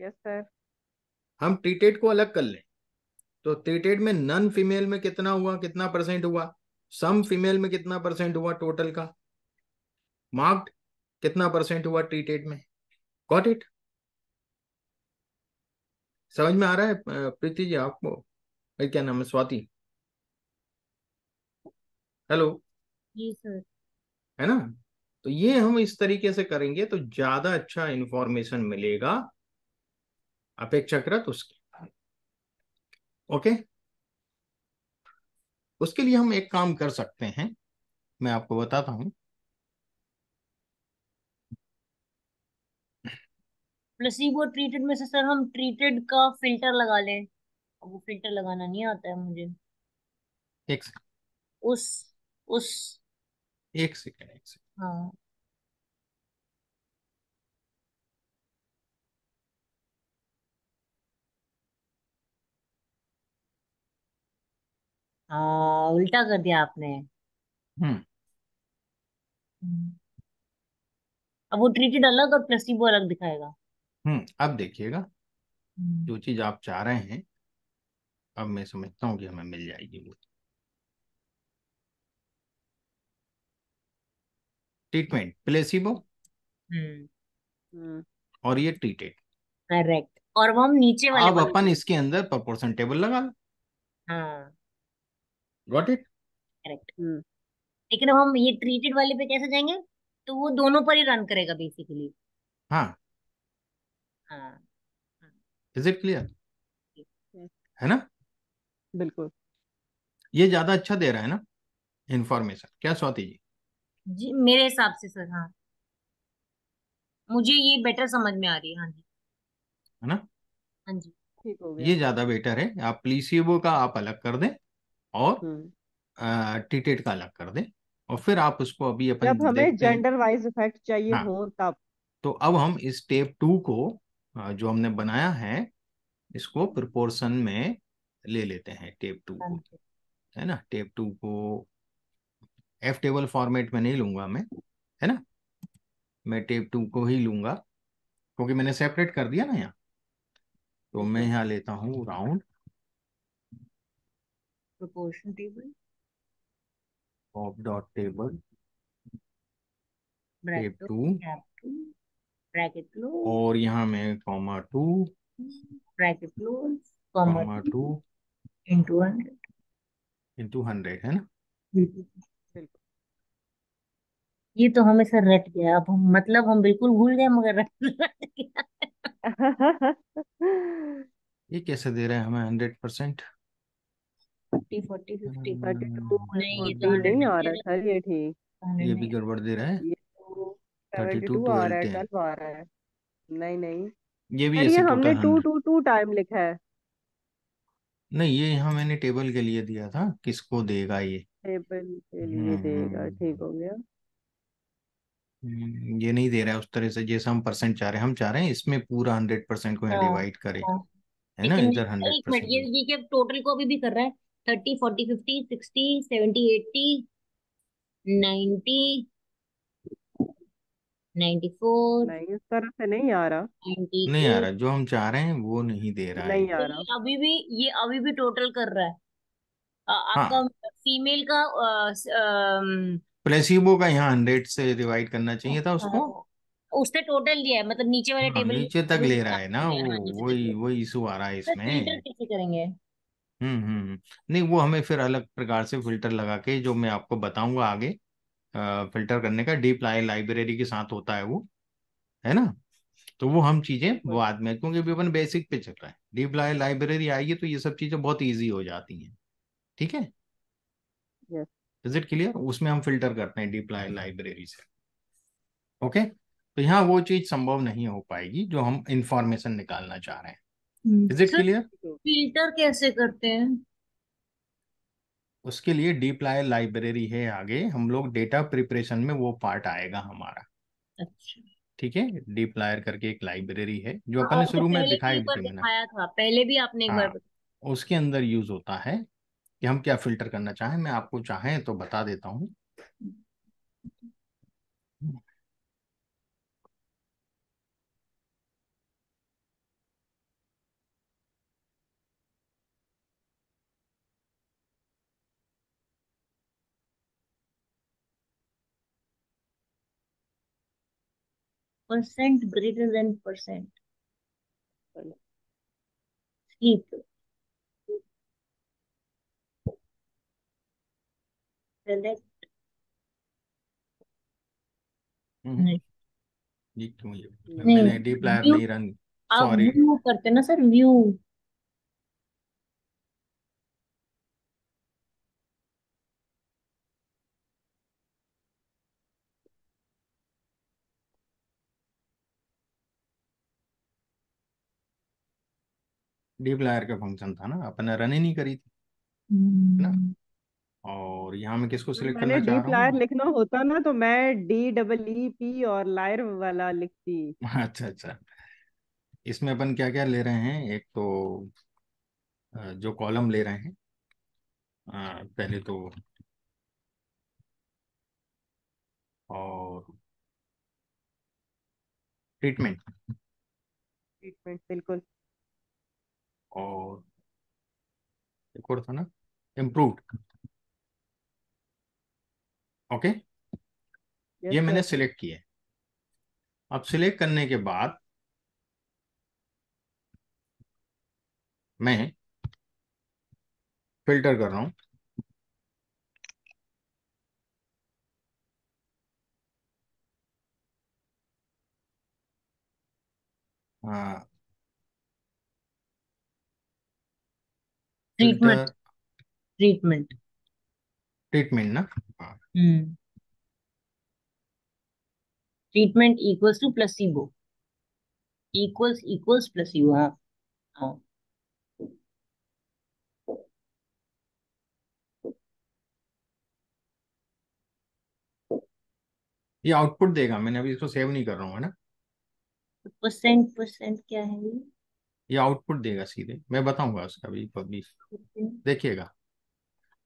[SPEAKER 3] yes sir
[SPEAKER 1] हम ट्रीटेड को अलग कर लें। तो ट्रीटेड में नन फीमेल में कितना हुआ? कितना परसेंट हुआ? सम फीमेल में कितना परसेंट हुआ टोटल का? मार्क्ड कितना परसेंट हुआ ट्रीटेड में? गॉट इट समझ में आ रहा है प्रीति जी आपको? क्या नाम है? स्वाति। हेलो।
[SPEAKER 2] जी सर।
[SPEAKER 1] है ना? तो ये हम इस तरीके से करेंगे तो ज़्यादा अच्छा इंफॉर्मेशन मिलेगा अपेक्षाकृत उसके ओके? उसके लिए हम एक काम कर सकते हैं मैं आपको बताता हूँ।
[SPEAKER 2] प्लेसिबो ट्रीटेड में से सर हम ट्रीटेड का फ़िल्टर लगा लें। अब वो फ़िल्टर लगाना नहीं आता है मुझे।
[SPEAKER 1] एक सेकंड
[SPEAKER 2] उस उस।
[SPEAKER 1] एक सेकंड एक सेकंड
[SPEAKER 2] हाँ। हाँ उल्टा कर दिया आपने।
[SPEAKER 1] हम्म।
[SPEAKER 2] हम्म। अब वो ट्रीटेड अलग और प्लेसिबो अलग दिखाएगा।
[SPEAKER 1] हम्म अब देखिएगा।
[SPEAKER 2] हम्म।
[SPEAKER 1] जो चीज़ आप चाह रहे हैं अब मैं समझता हूँ कि हमें मिल जाएगी वो। ट्रीटमेंट प्लेसिबो
[SPEAKER 2] हम्म।
[SPEAKER 3] हम्म।
[SPEAKER 1] और ये ट्रीटेड
[SPEAKER 2] करेक्ट और वो हम नीचे वाले
[SPEAKER 1] अब अपन इसके अंदर प्रोपोर्शन टेबल लगा लो।
[SPEAKER 2] हाँ।
[SPEAKER 1] गॉट इट
[SPEAKER 2] करेक्ट
[SPEAKER 3] हम्म।
[SPEAKER 2] लेकिन हम ये ट्रीटेड वाले पे कैसे जाएँगे? तो वो दोनों पर ही रन करेगा बेसिकली
[SPEAKER 1] हाँ। इज़ इट क्लियर है ना?
[SPEAKER 3] बिल्कुल।
[SPEAKER 1] ये ज़्यादा अच्छा दे रहा है ना इंफॉर्मेशन क्या स्वाति जी?
[SPEAKER 2] जी मेरे हिसाब से सर हाँ। मुझे ये बेटर समझ में आ रही है हाँ जी।
[SPEAKER 1] है ना?
[SPEAKER 2] हाँ जी।
[SPEAKER 3] ठीक हो गया।
[SPEAKER 1] ये ज़्यादा बेटर है। आप प्लीसिबो का आप अलग कर दें और टीटेट का अलग कर दें और फिर आप उसको अभी अपन
[SPEAKER 3] जब हमें जेंडर वाइज इफ़ेक्ट चाहिए
[SPEAKER 1] हाँ।
[SPEAKER 3] हो तब।
[SPEAKER 1] तो अब हम इस टेप टू को जो हमने बनाया है इसको प्रोपोर्शन में ले लेते हैं टेप टू को है ना? टेप टू को एफ़ टेबल फॉर्मेट में नहीं लूँगा मैं है ना? मैं टेप टू को ही लूँगा क्योंकि मैंने सेपरेट कर दिया ना यहाँ। तो मैं यहाँ लेता हूँ round
[SPEAKER 2] proportion table
[SPEAKER 1] of dot table tab two
[SPEAKER 2] bracket close
[SPEAKER 1] और यहाँ में comma two
[SPEAKER 2] bracket close comma
[SPEAKER 1] two
[SPEAKER 2] into hundred
[SPEAKER 1] into hundred है ना?
[SPEAKER 2] ये तो हमें सर रट गया। अब हम मतलब हम बिल्कुल भूल गए मगर रट रट गया।
[SPEAKER 1] ये कैसे दे रहे हैं हमें hundred percent
[SPEAKER 2] forty forty fifty
[SPEAKER 3] thirty two
[SPEAKER 2] नहीं ये तो
[SPEAKER 3] नहीं आ रहा सर ये ठीक।
[SPEAKER 1] ये भी गड़बड़ दे रहा है।
[SPEAKER 3] ये
[SPEAKER 1] थर्टी टू
[SPEAKER 3] आ रहा है
[SPEAKER 1] टेन
[SPEAKER 3] ट्वेल्व आ रहा है। नहीं नहीं।
[SPEAKER 1] ये भी
[SPEAKER 3] सर ये
[SPEAKER 1] ऐसे
[SPEAKER 3] हमने
[SPEAKER 1] total
[SPEAKER 3] two
[SPEAKER 1] hundred
[SPEAKER 3] two two time लिखा है।
[SPEAKER 1] नहीं ये यहाँ मैंने टेबल के लिए दिया था किसको देगा ये?
[SPEAKER 3] टेबल के लिए
[SPEAKER 1] हम्म
[SPEAKER 3] देगा
[SPEAKER 1] हम्म,
[SPEAKER 3] ठीक हो गया।
[SPEAKER 1] हम्म, ये नहीं दे रहा है उस तरह से जैसे हम परसेंट चाह रहे हैं हम चाह रहे हैं इसमें पूरा हंड्रेड परसेंट को यहाँ
[SPEAKER 2] हाँ
[SPEAKER 1] डिवाइड करे।
[SPEAKER 2] हाँ।
[SPEAKER 1] है ना
[SPEAKER 2] लेकिन
[SPEAKER 1] इधर हंड्रेड
[SPEAKER 2] एक मिनट
[SPEAKER 1] परसेंट
[SPEAKER 2] ये ये क्या टोटल को अभी भी कर रहा है thirty forty fifty sixty seventy eighty ninety ninety four
[SPEAKER 3] नहीं इस तरह से नहीं आ रहा।
[SPEAKER 2] नाइन्टी
[SPEAKER 1] नहीं आ रहा जो हम चाह रहे हैं वो नहीं दे रहा है।
[SPEAKER 3] नहीं
[SPEAKER 1] ये
[SPEAKER 3] आ रहा।
[SPEAKER 2] अभी भी ये अभी भी टोटल कर रहा है। अ,
[SPEAKER 1] हाँ।
[SPEAKER 2] आपका फीमेल का
[SPEAKER 1] प्लेसिबो का यहाँ हंड्रेड से डिवाइड करना चाहिए था उसको।
[SPEAKER 2] हाँ, उसने टोटल लिया है मतलब नीचे वाले
[SPEAKER 1] हाँ
[SPEAKER 2] टेबल
[SPEAKER 1] नीचे तक ले रहा है ना वो
[SPEAKER 2] हाँ
[SPEAKER 1] वही वही इशू आ रहा है
[SPEAKER 2] तो
[SPEAKER 1] इसमें।
[SPEAKER 2] कैसे करेंगे?
[SPEAKER 1] हम्म हम्म हम्म। नहीं वो हमें फिर अलग प्रकार से फ़िल्टर लगा के जो मैं आपको बताऊँगा आगे। फ़िल्टर करने का डीप लाइब्रेरी के साथ होता है वो है ना? तो वो हम चीज़ें बाद में क्योंकि अभी अपन बेसिक पे चल रहा है। डीप लाइब्रेरी आएगी तो ये सब चीज़ें बहुत इजी हो जाती हैं ठीक है? इज़ इट क्लियर उसमें हम फ़िल्टर करते हैं डीप लाइब्रेरी से। ओके? तो यहाँ वो चीज़ संभव नहीं हो पाएगी जो हम इंफॉर्मेशन निकालना चाह रहे हैं। इज़ इट क्लियर
[SPEAKER 2] फ़िल्टर कैसे करते हैं?
[SPEAKER 1] उसके लिए डीप लाइब्रेरी है आगे। हम लोग डेटा प्रिपरेशन में वो पार्ट आएगा हमारा।
[SPEAKER 2] अच्छा।
[SPEAKER 1] ठीक है? डीप लायर करके एक लाइब्रेरी है जो अपन
[SPEAKER 2] हाँ
[SPEAKER 1] ने शुरू में दिखाई
[SPEAKER 2] दिखाया था पहले भी आपने एक बार
[SPEAKER 1] हाँ उसके अंदर यूज़ होता है कि हम क्या फ़िल्टर करना चाहें मैं आपको चाहें तो बता देता हूँ।
[SPEAKER 2] Percent greater than percent sleep select. नहीं नहीं
[SPEAKER 1] डी प्लायर नहीं रन सॉरी
[SPEAKER 2] व्यू करते ना सर व्यू
[SPEAKER 1] डी प्लायर का फ़ंक्शन था ना अपने रन ही नहीं करी थी। ना?
[SPEAKER 2] हम्म,
[SPEAKER 1] और यहाँ मैं किसको सिलेक्ट करना चाह रहा हूँ?
[SPEAKER 3] लिखना होता ना तो मैं डी डबल ई पी और लायर वाला लिखती।
[SPEAKER 1] अच्छा अच्छा। इसमें अपन क्या क्या ले रहे हैं? एक तो जो कॉलम ले रहे हैं पहले तो और ट्रीटमेंट।
[SPEAKER 3] ट्रीटमेंट बिल्कुल।
[SPEAKER 1] और एक और था ना इम्प्रूव्ड ओके ये मैंने सिलेक्ट किया अब सिलेक्ट करने के बाद मैं फ़िल्टर कर रहा हूँ।
[SPEAKER 2] ट्रीटमेंट ट्रीटमेंट
[SPEAKER 1] ट्रीटमेंट ना?
[SPEAKER 2] हम्म। Treatment equals to placebo equals equals placebo हाँ। हाँ।
[SPEAKER 1] ये आउटपुट देगा मैंने अभी इसको सेव नहीं कर रहा हूँ है ना?
[SPEAKER 2] परसेंट परसेंट क्या है ये?
[SPEAKER 1] ये आउटपुट देगा सीधे। मैं बताऊँगा उसका भी अभी देखिएगा।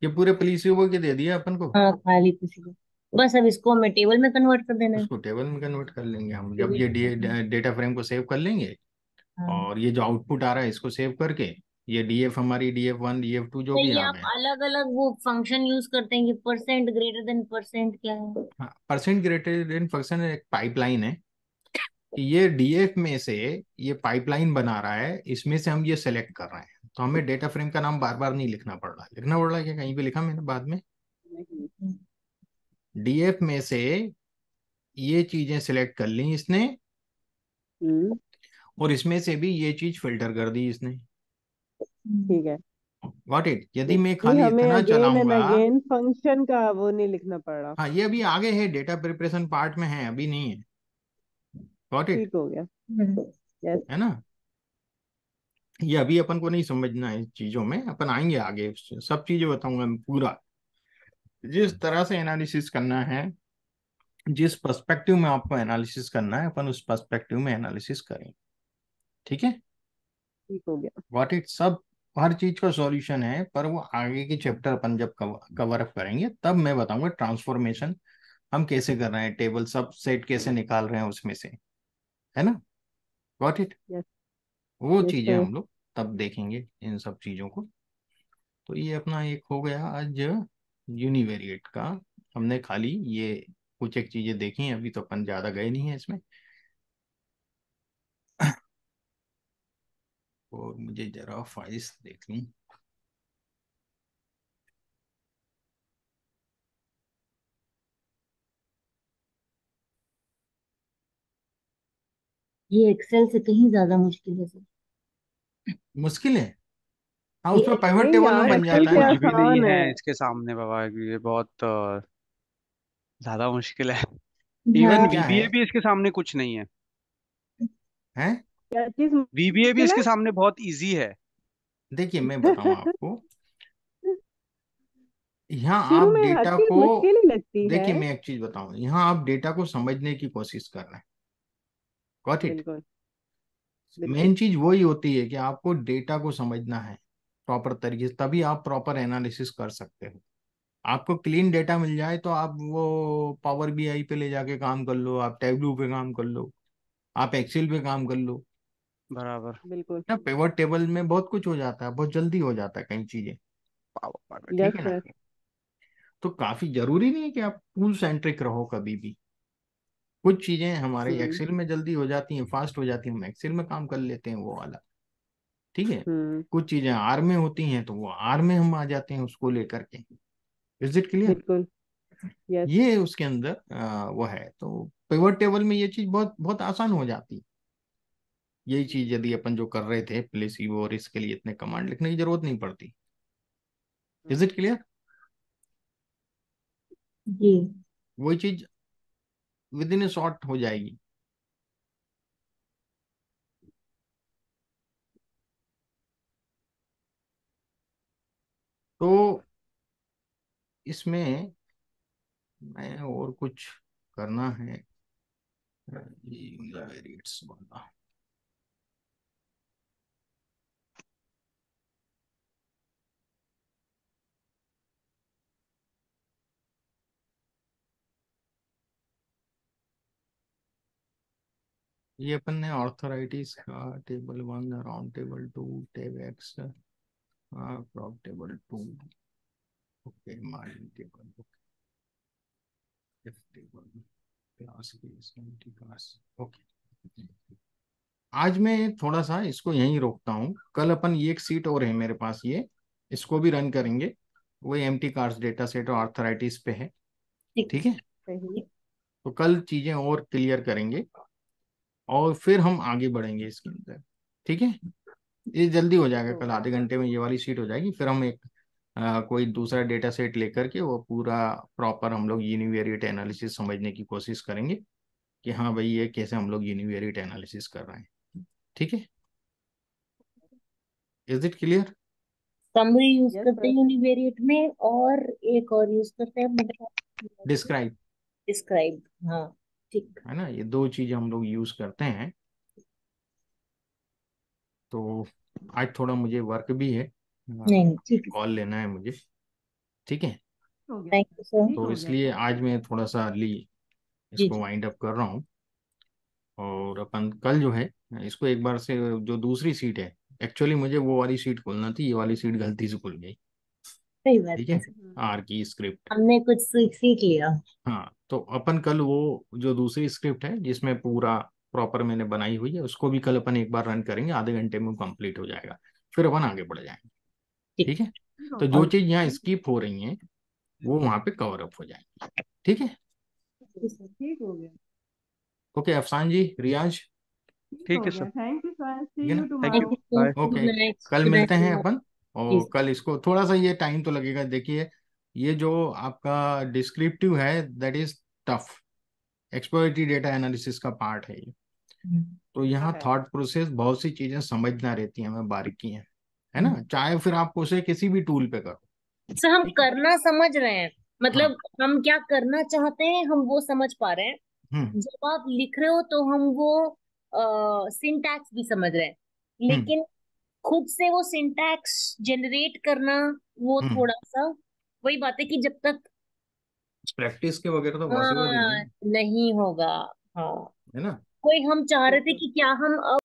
[SPEAKER 1] ये पूरे प्लीसिबो के दे दिया अपन को?
[SPEAKER 2] हाँ खाली प्लेसिबो बस अब इसको हमें टेबल में कन्वर्ट कर देना है।
[SPEAKER 1] उसको टेबल में कन्वर्ट कर लेंगे हम। जब ये डेटा फ्रेम को सेव कर लेंगे
[SPEAKER 2] हाँ।
[SPEAKER 1] और ये जो आउटपुट आ रहा है इसको सेव करके ये डी एफ़ हमारी D F one D F two जो भी
[SPEAKER 2] आप अलग अलग वो फ़ंक्शन यूज़ करते हैं कि परसेंट ग्रेटर देन परसेंट क्या है?
[SPEAKER 1] हाँ परसेंट ग्रेटर देन फ़ंक्शन एक पाइपलाइन है। कि ये डीएफ में से ये पाइपलाइन बना रहा है इसमें से हम ये सेलेक्ट कर रहे हैं। तो हमें डेटा फ्रेम का नाम बार बार नहीं लिखना पड़ रहा। लिखना पड़ रहा है क्या? कहीं पे लिखा मैंने बाद में? डीएफ में से ये चीज़ें सिलेक्ट कर ली इसने। और इसमें से भी ये चीज़ फ़िल्टर कर दी इसने।
[SPEAKER 3] ठीक है।
[SPEAKER 1] गॉट इट यदि मैं खाली इतना चलाऊँगा
[SPEAKER 3] फ़ंक्शन का वो नहीं लिखना पड़ रहा।
[SPEAKER 1] हाँ ये अभी आगे है डेटा प्रिपरेशन पार्ट में है अभी नहीं है। गॉट इट
[SPEAKER 3] ठीक हो गया।
[SPEAKER 2] हम्म,
[SPEAKER 3] यस
[SPEAKER 1] है ना? ये अभी अपन को नहीं समझना है चीज़ों में अपन आएँगे आगे सब चीज़ें बताऊँगा मैं पूरा। जिस तरह से एनालिसिस करना है जिस पर्सपेक्टिव में आपको एनालिसिस करना है अपन उस पर्सपेक्टिव में एनालिसिस करें। ठीक है?
[SPEAKER 3] ठीक हो गया।
[SPEAKER 1] व्हाट इट सब हर चीज़ का सॉल्यूशन है पर वो आगे के चैप्टर अपन जब कवर अप करेंगे तब मैं बताऊँगा ट्रांसफॉर्मेशन हम कैसे कर रहे हैं टेबल सब सेट कैसे निकाल रहे हैं उसमें से। है ना? गॉट इट
[SPEAKER 3] यस
[SPEAKER 1] वो
[SPEAKER 3] यस
[SPEAKER 1] चीज़ें हम लोग तब देखेंगे इन सब चीज़ों को। तो ये अपना एक हो गया आज यूनिवेरिएट का। हमने खाली ये कुछ एक चीज़ें देखी हैं अभी तो अपन ज़्यादा गए नहीं है इसमें। और मुझे जरा फाइल्स देख लूँ।
[SPEAKER 2] ये एक्सेल से कहीं ज़्यादा मुश्किल है सर।
[SPEAKER 1] मुश्किल है? हाँ उसमें पाइवट
[SPEAKER 3] नहीं
[SPEAKER 1] टेबल में बन
[SPEAKER 3] एक्सेल
[SPEAKER 1] जाता है
[SPEAKER 4] कुछ भी नहीं है
[SPEAKER 3] है।
[SPEAKER 4] इसके सामने बाबा ये बहुत ज़्यादा मुश्किल है। इवन
[SPEAKER 2] हाँ
[SPEAKER 1] क्या
[SPEAKER 4] वीबीए
[SPEAKER 1] है?
[SPEAKER 4] भी इसके सामने कुछ नहीं है।
[SPEAKER 1] हैं?
[SPEAKER 3] क्या चीज़
[SPEAKER 4] वीबीए भी इसके सामने बहुत इजी है।
[SPEAKER 1] देखिए मैं बताऊँ आपको। यहाँ
[SPEAKER 3] शुरू
[SPEAKER 1] आप
[SPEAKER 3] में हर
[SPEAKER 1] डेटा
[SPEAKER 3] चीज़
[SPEAKER 1] को
[SPEAKER 3] मुश्किल ही लगती
[SPEAKER 1] देखिए
[SPEAKER 3] है।
[SPEAKER 1] मैं एक चीज़ बताऊँ। यहाँ आप डेटा को समझने की कोशिश कर रहे हैं। गॉट इट मेन चीज़ वही होती है कि आपको डेटा को समझना है प्रॉपर तरीके से तभी आप प्रॉपर एनालिसिस कर सकते हो। आपको क्लीन डेटा मिल जाए तो आप वो पावर बीआई पे ले जाके काम कर लो आप टेबलू पे काम कर लो आप एक्सेल पे काम कर लो।
[SPEAKER 4] बराबर।
[SPEAKER 3] बिल्कुल।
[SPEAKER 1] ना पेवर टेबल में बहुत कुछ हो जाता है बहुत जल्दी हो जाता है कई चीज़ें। ठीक है ना? तो काफ़ी ज़रूरी नहीं है कि आप टूल सेंट्रिक रहो कभी भी। कुछ चीज़ें हमारे
[SPEAKER 3] हम्म।
[SPEAKER 1] एक्सेल में जल्दी हो जाती हैं फास्ट हो जाती हैं हम एक्सेल में काम कर लेते हैं वो वाला। ठीक है?
[SPEAKER 3] हम्म।
[SPEAKER 1] कुछ चीज़ें आर में होती हैं तो वो आर में हम आ जाते हैं उसको लेकर के। इज़ इट क्लियर
[SPEAKER 3] बिल्कुल।
[SPEAKER 1] ये उसके अंदर आ, वो है तो पिवट टेबल में ये चीज़ बहुत बहुत आसान हो जाती। है यही चीज़ यदि अपन जो कर रहे थे प्लेसिबो और इसके लिए इतने कमांड लिखने की ज़रूरत नहीं पड़ती। इज़ इट क्लियर
[SPEAKER 2] जी।
[SPEAKER 1] वही चीज़ विद इन शॉर्ट हो जाएगी। तो इसमें मैं और कुछ करना है। ये अपन ने ऑर्थराइटिस का table one round table two tab X prop table two okay margin table okay F table class case empty class okay आज मैं थोड़ा सा इसको यहीं रोकता हूँ। कल अपन ये एक सीट और है मेरे पास ये। इसको भी रन करेंगे। वो एम्प्टी कार्स डेटा सेट और आर्थराइटिस पे है। ठीक है? तो कल चीज़ें और क्लियर करेंगे। और फिर हम आगे बढ़ेंगे इसके अंदर। ठीक है? ये जल्दी हो जाएगा कल आधे घंटे में ये वाली सीट हो जाएगी। फिर हम एक आ, कोई दूसरा डेटा सेट लेकर के वो पूरा प्रॉपर हम लोग यूनिवेरिएट एनालिसिस समझने की कोशिश करेंगे कि हाँ भाई ये कैसे हम लोग यूनिवेरिएट एनालिसिस कर रहे हैं। ठीक है? Is it clear
[SPEAKER 2] summary use करते हैं यूनिवेरिएट में और एक और यूज़ करते हैं।
[SPEAKER 1] डिस्क्राइब
[SPEAKER 2] डिस्क्राइब हाँ। ठीक।
[SPEAKER 1] है ना? ये दो चीज़ हम लोग यूज़ करते हैं। तो आज थोड़ा मुझे वर्क भी है।
[SPEAKER 2] नहीं ठीक
[SPEAKER 1] कॉल लेना है मुझे। ठीक है?
[SPEAKER 2] थैंक यू सर
[SPEAKER 1] तो इसलिए आज मैं थोड़ा सा अर्ली इसको वाइंड अप कर रहा हूँ। और अपन कल जो है इसको एक बार से जो दूसरी सीट है एक्चुअली मुझे वो वाली सीट खोलना थी ये वाली सीट गलती से खुल गई।
[SPEAKER 2] सही बात
[SPEAKER 1] ठीक
[SPEAKER 2] है।
[SPEAKER 1] है आर की स्क्रिप्ट
[SPEAKER 2] हमने कुछ सीख सीख लिया।
[SPEAKER 1] हाँ तो अपन कल वो जो दूसरी स्क्रिप्ट है जिसमें पूरा प्रॉपर मैंने बनाई हुई है उसको भी कल अपन एक बार रन करेंगे आधे घंटे में कंप्लीट हो जाएगा। फिर अपन आगे बढ़ जाएँगे।
[SPEAKER 2] ठीक।
[SPEAKER 1] ठीक है? तो जो चीज़ यहाँ स्किप हो रही है वो वहाँ पे कवर अप हो जाएँगे। ठीक है?
[SPEAKER 3] ठीक हो गया।
[SPEAKER 1] ओके अफसान जी रियाज
[SPEAKER 4] ठीक है sir
[SPEAKER 3] thank you sir see you tomorrow
[SPEAKER 1] okay कल मिलते हैं अपन। और. कल इसको थोड़ा सा ये टाइम तो लगेगा। देखिए ये जो आपका डिस्क्रिप्टिव है that is tough exploratory data analysis का पार्ट है ये। तो यहाँ। थॉट प्रोसेस बहुत सी चीज़ें समझना रहती हैं हमें बारीकी है है ना? चाहे फिर आप उसे किसी भी टूल पे करो।
[SPEAKER 2] सर हम करना समझ रहे हैं। मतलब हाँ। हम क्या करना चाहते हैं हम वो समझ पा रहे हैं।
[SPEAKER 1] हम्म।
[SPEAKER 2] जब आप लिख रहे हो तो हम वो सिंटैक्स भी समझ रहे हैं। लेकिन खुद से वो सिंटैक्स जनरेट करना वो
[SPEAKER 1] हम्म।
[SPEAKER 2] थोड़ा सा वही बात है कि जब तक
[SPEAKER 1] प्रैक्टिस के वगैरह तो
[SPEAKER 2] हाँ,
[SPEAKER 1] नहीं
[SPEAKER 2] नहीं होगा हाँ।
[SPEAKER 1] है ना?
[SPEAKER 2] कोई हम चाह रहे थे कि क्या हम अब